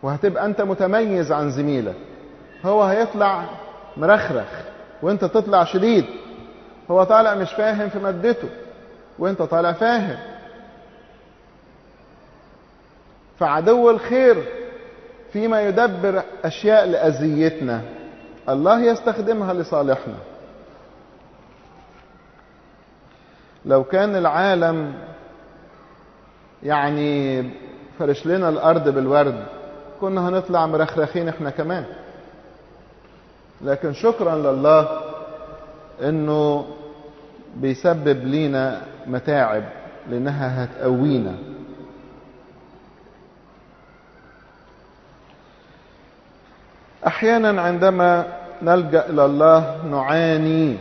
وهتبقى أنت متميز عن زميلك. هو هيطلع مرخرخ وأنت تطلع شديد. هو طالع مش فاهم في مادته وأنت طالع فاهم. فعدو الخير فيما يدبر أشياء لأذيتنا. الله يستخدمها لصالحنا. لو كان العالم يعني فرش لنا الأرض بالورد كنا هنطلع مرخرخين إحنا كمان. لكن شكرا لله إنه بيسبب لينا متاعب لأنها هتقوينا. أحيانا عندما نلجأ إلى الله نعاني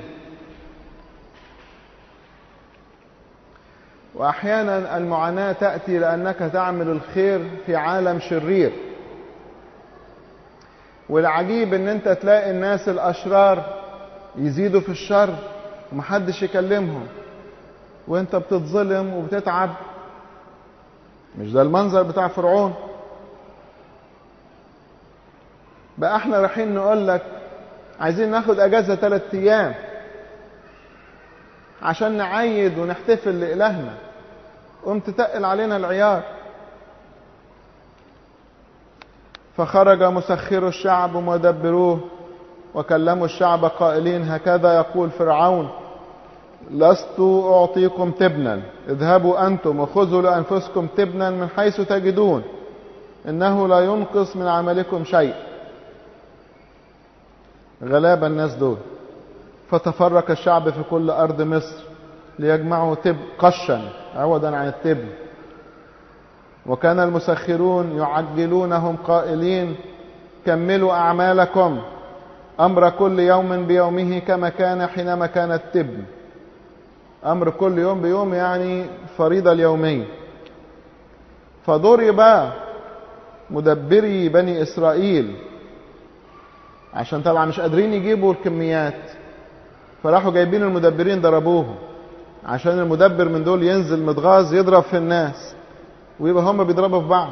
وأحيانا المعاناة تأتي لأنك تعمل الخير في عالم شرير. والعجيب إن أنت تلاقي الناس الأشرار يزيدوا في الشر ومحدش يكلمهم وأنت بتتظلم وبتتعب. مش ده المنظر بتاع فرعون؟ بقى إحنا رايحين نقول لك عايزين ناخد أجازة ثلاث أيام. عشان نعيد ونحتفل لإلهنا. قمت تقل علينا العيار. فخرج مسخر الشعب ومدبروه وكلموا الشعب قائلين هكذا يقول فرعون لست أعطيكم تبنا اذهبوا أنتم وخذوا لأنفسكم تبنا من حيث تجدون إنه لا ينقص من عملكم شيء. غلاب الناس دول. فتفرق الشعب في كل أرض مصر ليجمعوا تب قشا عوضا عن التبن وكان المسخرون يعجلونهم قائلين كملوا أعمالكم أمر كل يوم بيومه كما كان حينما كان التبن أمر كل يوم بيوم يعني فريضة اليومية فضرب مدبري بني إسرائيل عشان طبعا مش قادرين يجيبوا الكميات. فراحوا جايبين المدبرين ضربوهم عشان المدبر من دول ينزل متغاظ يضرب في الناس ويبقى هم بيضربوا في بعض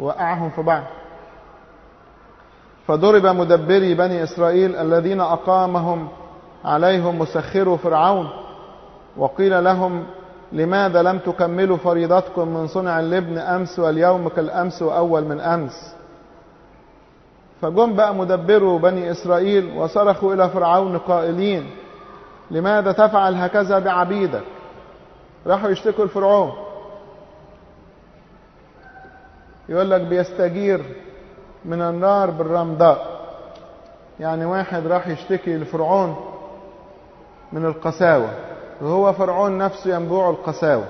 وقعهم في بعض. فضرب مدبري بني إسرائيل الذين أقامهم عليهم مسخرو فرعون وقيل لهم لماذا لم تكملوا فريضتكم من صنع اللبن أمس واليوم كالأمس وأول من أمس؟ فجم بقى مدبروا بني إسرائيل وصرخوا إلى فرعون قائلين لماذا تفعل هكذا بعبيدك؟ راحوا يشتكوا الفرعون يقول لك بيستجير من النار بالرمضاء. يعني واحد راح يشتكي لفرعون من القساوة وهو فرعون نفسه ينبوع القساوة.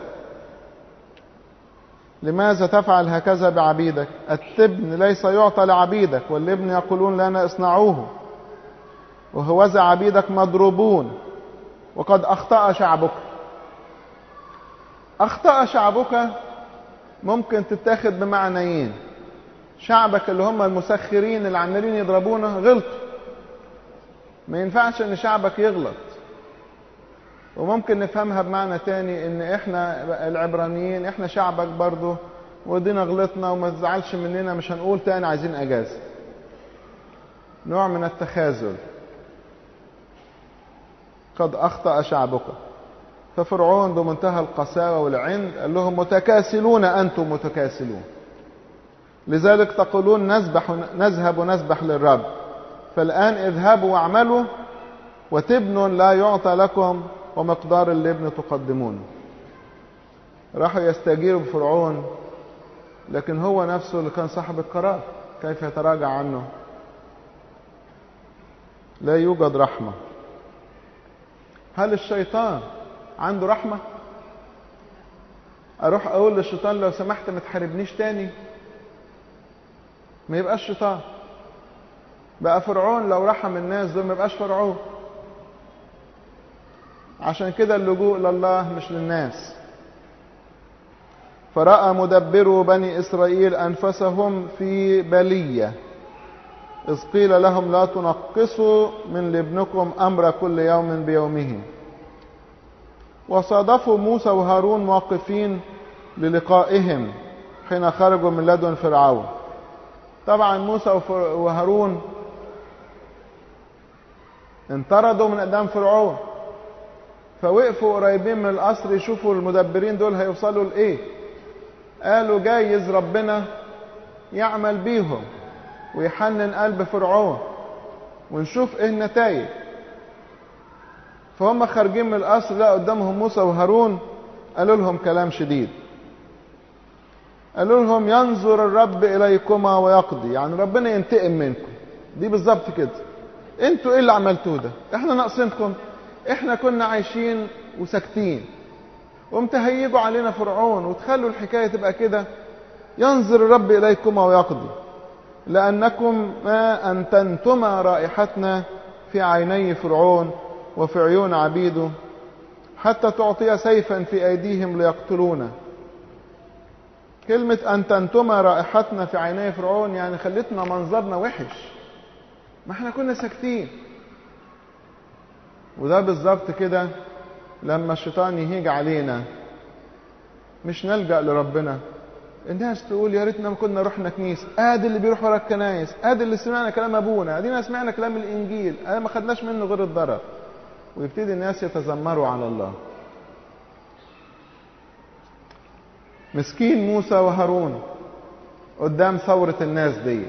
لماذا تفعل هكذا بعبيدك؟ التبن ليس يعطى لعبيدك والابن يقولون لنا اصنعوه وهوذا عبيدك مضروبون. وقد أخطأ شعبك. أخطأ شعبك ممكن تتاخد بمعنيين. شعبك اللي هم المسخرين اللي عمالين يضربونا غلطوا ما ينفعش إن شعبك يغلط. وممكن نفهمها بمعنى تاني إن إحنا العبرانيين إحنا شعبك برضو ودينا غلطنا وما تزعلش مننا مش هنقول تاني عايزين إجازة. نوع من التخاذل. قد أخطأ شعبك. ففرعون بمنتهى القساوة والعند قال لهم متكاسلون أنتم متكاسلون. لذلك تقولون نذبح نذهب ونذبح للرب. فالآن اذهبوا واعملوا وتبن لا يعطى لكم ومقدار اللبن تقدمون راحوا يستجيروا بفرعون لكن هو نفسه اللي كان صاحب القرار كيف يتراجع عنه؟ لا يوجد رحمة. هل الشيطان عنده رحمة؟ أروح أقول للشيطان لو سمحت ما تحاربنيش تاني؟ ما يبقاش شيطان. بقى فرعون لو رحم الناس دول ما يبقاش فرعون. عشان كده اللجوء لله مش للناس. فرأى مدبر بني إسرائيل أنفسهم في بلية. إذ قيل لهم لا تنقصوا من لابنكم أمر كل يوم بيومه. وصادفوا موسى وهارون واقفين للقائهم حين خرجوا من لدن فرعون. طبعا موسى وهارون انطردوا من قدام فرعون. فوقفوا قريبين من القصر يشوفوا المدبرين دول هيوصلوا لإيه؟ قالوا جايز ربنا يعمل بيهم ويحنن قلب فرعون ونشوف إيه النتائج. فهم خارجين من القصر لا قدامهم موسى وهارون قالوا لهم كلام شديد. قالوا لهم ينظر الرب إليكما ويقضي يعني ربنا ينتقم منكم. دي بالظبط كده. أنتوا إيه اللي عملتوه ده؟ إحنا ناقصينكم إحنا كنا عايشين وساكتين. قمت هيجوا علينا فرعون وتخلوا الحكاية تبقى كده. ينظر الرب إليكما ويقضي. لأنكم ما أنتنتما رائحتنا في عيني فرعون وفي عيون عبيده حتى تعطي سيفا في أيديهم ليقتلونا. كلمة أن تنتما رائحتنا في عيني فرعون يعني خلتنا منظرنا وحش. ما إحنا كنا ساكتين. وده بالظبط كده لما الشيطان يهيج علينا. مش نلجأ لربنا. الناس تقول يا ريتنا ما كنا رحنا كنيسة ادي اللي بيروح ورا الكنايس ادي اللي سمعنا كلام ابونا. ادينا سمعنا كلام الانجيل. أنا ما خدناش منه غير الضرر. ويبتدي الناس يتذمروا على الله. مسكين موسى وهارون قدام ثورة الناس دي.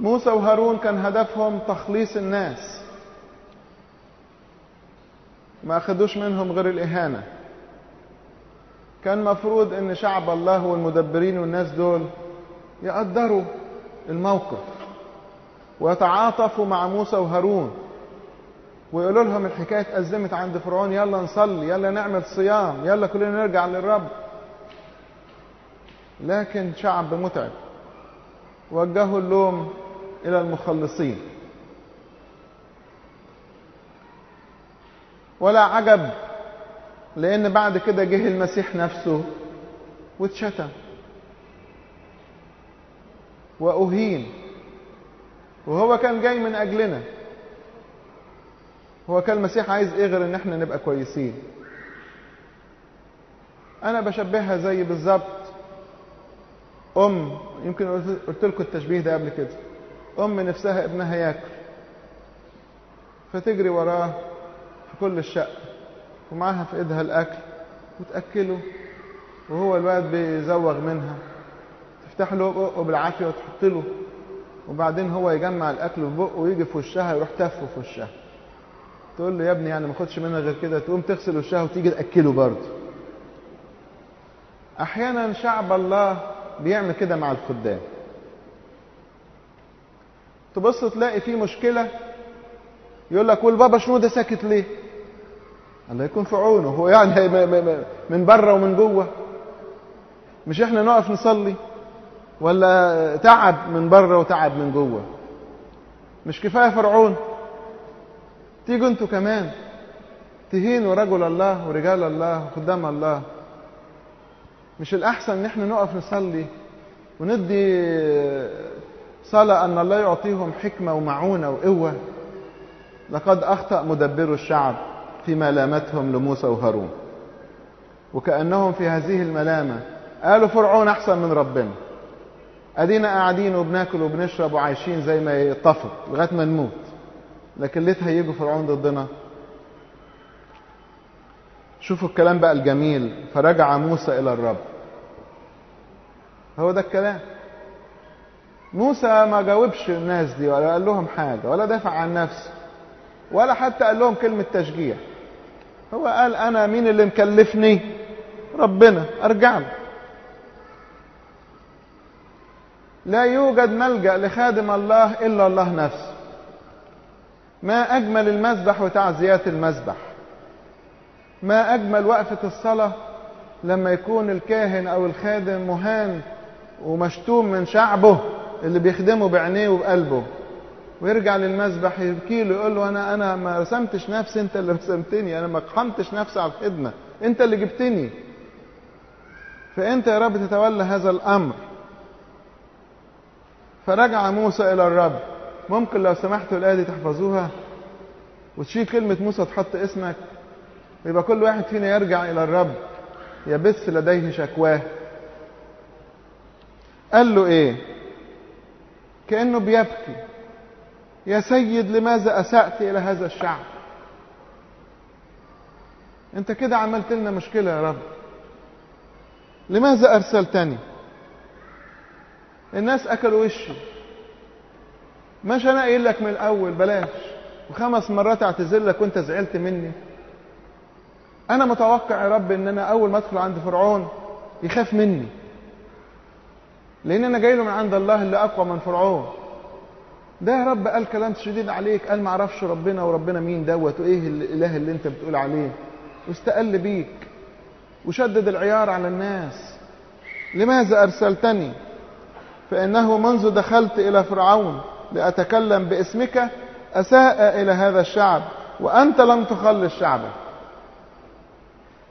موسى وهارون كان هدفهم تخليص الناس. ما أخدوش منهم غير الإهانة. كان مفروض إن شعب الله والمدبرين والناس دول يقدروا الموقف ويتعاطفوا مع موسى وهارون ويقولوا لهم الحكاية اتأزمت عند فرعون يلا نصلي يلا نعمل صيام يلا كلنا نرجع للرب. لكن شعب متعب. وجهوا اللوم إلى المخلصين. ولا عجب لأن بعد كده جه المسيح نفسه واتشتم. وأهين. وهو كان جاي من أجلنا. هو كان المسيح عايز إيه غير إن إحنا نبقى كويسين؟ أنا بشبهها زي بالظبط أم يمكن قلت لكم التشبيه ده قبل كده. أم نفسها ابنها ياكل. فتجري وراه في كل الشقه ومعاها في إيدها الأكل وتأكله وهو الواد بيزوغ منها. تفتح له بقه بالعافية وتحط له وبعدين هو يجمع الأكل في بقه ويجي في وشها يروح تفه في وشها. تقول له يا ابني يعني ما خدش منها غير كده تقوم تغسل وشها وتيجي تأكله برضه. أحيانا شعب الله بيعمل كده مع الخدام. تبص تلاقي في مشكلة. يقول لك والبابا شنو ده ساكت ليه؟ الله يكون في عونه. هو يعني من بره ومن جوه. مش إحنا نقف نصلي؟ ولا تعب من بره وتعب من جوه؟ مش كفاية فرعون؟ تيجوا أنتوا كمان. تهينوا رجل الله ورجال الله وخدام الله. مش الأحسن إن إحنا نقف نصلي وندي صلاة أن الله يعطيهم حكمة ومعونة وقوة. لقد أخطأ مدبر الشعب في ملامتهم لموسى وهارون. وكأنهم في هذه الملامة قالوا فرعون أحسن من ربنا. أدينا قاعدين وبناكل وبنشرب وعايشين زي ما يتفق لغاية ما نموت. لكن ليه هيجوا فرعون ضدنا؟ شوفوا الكلام بقى الجميل. فرجع موسى إلى الرب. هو ده الكلام. موسى ما جاوبش الناس دي ولا قال لهم حاجة ولا دافع عن نفسه ولا حتى قال لهم كلمة تشجيع. هو قال أنا مين اللي مكلفني؟ ربنا أرجع له. لا يوجد ملجأ لخادم الله إلا الله نفسه. ما أجمل المسبح وتعزيات المسبح ما أجمل وقفة الصلاة لما يكون الكاهن أو الخادم مهان ومشتوم من شعبه. اللي بيخدمه بعينيه وبقلبه. ويرجع للمسبح يبكي له يقول له أنا أنا ما رسمتش نفسي أنت اللي رسمتني أنا ما قحمتش نفسي على الخدمة أنت اللي جبتني. فأنت يا رب تتولى هذا الأمر. فرجع موسى إلى الرب. ممكن لو سمحتوا الآية دي تحفظوها؟ وتشيل كلمة موسى تحط اسمك. ويبقى كل واحد فينا يرجع إلى الرب يبث لديه شكواه. قال له إيه؟ كأنه بيبكي. يا سيد لماذا أسأت إلى هذا الشعب؟ أنت كده عملت لنا مشكلة يا رب. لماذا أرسلتني؟ الناس أكلوا وشي. مش أنا قايل لك من الأول؟ بلاش. وخمس مرات اعتذر لك وأنت زعلت مني. أنا متوقع يا رب إن أنا أول ما أدخل عند فرعون يخاف مني. لأن أنا جاي له من عند الله اللي أقوى من فرعون. ده يا رب قال كلام شديد عليك قال ما أعرفش ربنا وربنا مين دوت وإيه الإله اللي أنت بتقول عليه. واستقل بيك وشدد العيار على الناس. لماذا أرسلتني؟ فإنه منذ دخلت إلى فرعون لأتكلم باسمك أساء إلى هذا الشعب وأنت لم تخلص شعبك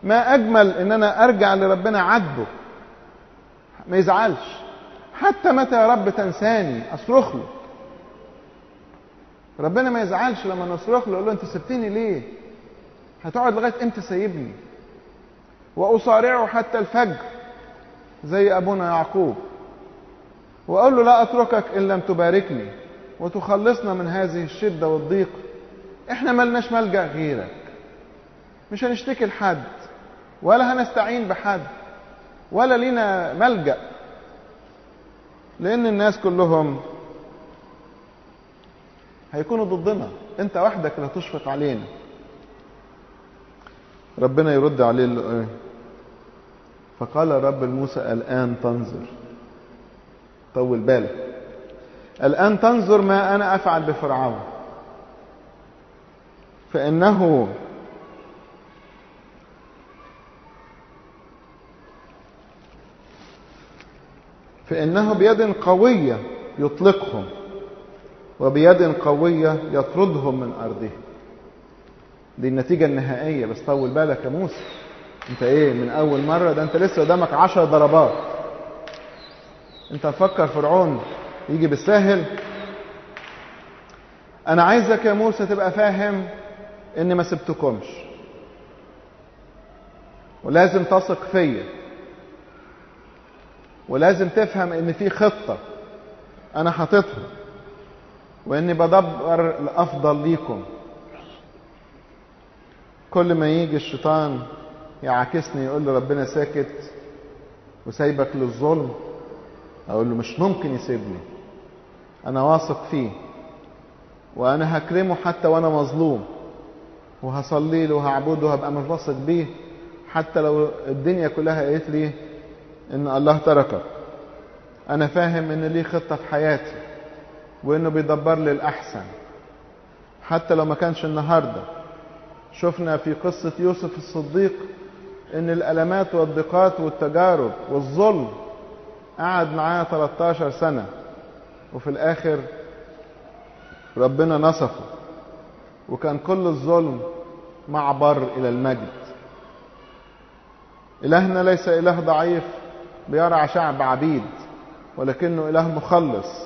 ما أجمل إن أنا أرجع لربنا عاتبه ما يزعلش. حتى متى يا رب تنساني؟ أصرخ له. ربنا ما يزعلش لما نصرخ له يقول له أنت سبتني ليه؟ هتقعد لغاية إمتى سايبني؟ وأصارعه حتى الفجر زي أبونا يعقوب. وأقول له لا أتركك إن لم تباركني وتخلصنا من هذه الشدة والضيق. إحنا ملناش ملجأ غيرك. مش هنشتكي لحد ولا هنستعين بحد ولا لينا ملجأ. لأن الناس كلهم هيكونوا ضدنا. أنت وحدك اللي هتشفق علينا. ربنا يرد عليه إيه. فقال الرب لموسى الآن تنظر. طول بالك. الآن تنظر ما أنا أفعل بفرعون فإنه فإنه بيد قوية يطلقهم وبيد قوية يطردهم من أرضه. دي النتيجة النهائية. بس طول بالك يا موسى. أنت إيه من أول مرة؟ ده أنت لسه قدامك عشر ضربات. أنت هتفكر فرعون يجي بالساهل؟ أنا عايزك يا موسى تبقى فاهم إني ما سبتكمش. ولازم تثق فيا. ولازم تفهم إن في خطة أنا حاططها وإني بدبر الأفضل ليكم. كل ما يجي الشيطان يعاكسني يقول له ربنا ساكت وسايبك للظلم أقول له مش ممكن يسيبني أنا واثق فيه وأنا هكرمه حتى وأنا مظلوم وهصلي له وهعبده وهبقى متواثق بيه حتى لو الدنيا كلها قالت لي إن الله تركك أنا فاهم إن ليه خطة في حياتي وإنه بيدبر لي الأحسن. حتى لو ما كانش النهارده. شفنا في قصة يوسف الصديق إن الألمات والضيقات والتجارب والظلم قعد معاه 13 سنة وفي الآخر ربنا نصفه. وكان كل الظلم معبر إلى المجد. إلهنا ليس إله ضعيف. بيرعى شعب عبيد ولكنه إله مخلص.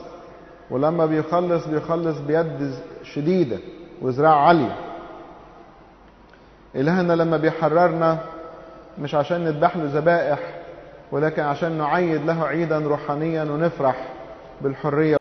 ولما بيخلص بيخلص بيد شديدة وذراع عاليه إلهنا لما بيحررنا مش عشان نذبح له ذبائح ولكن عشان نعيد له عيدا روحانيا ونفرح بالحرية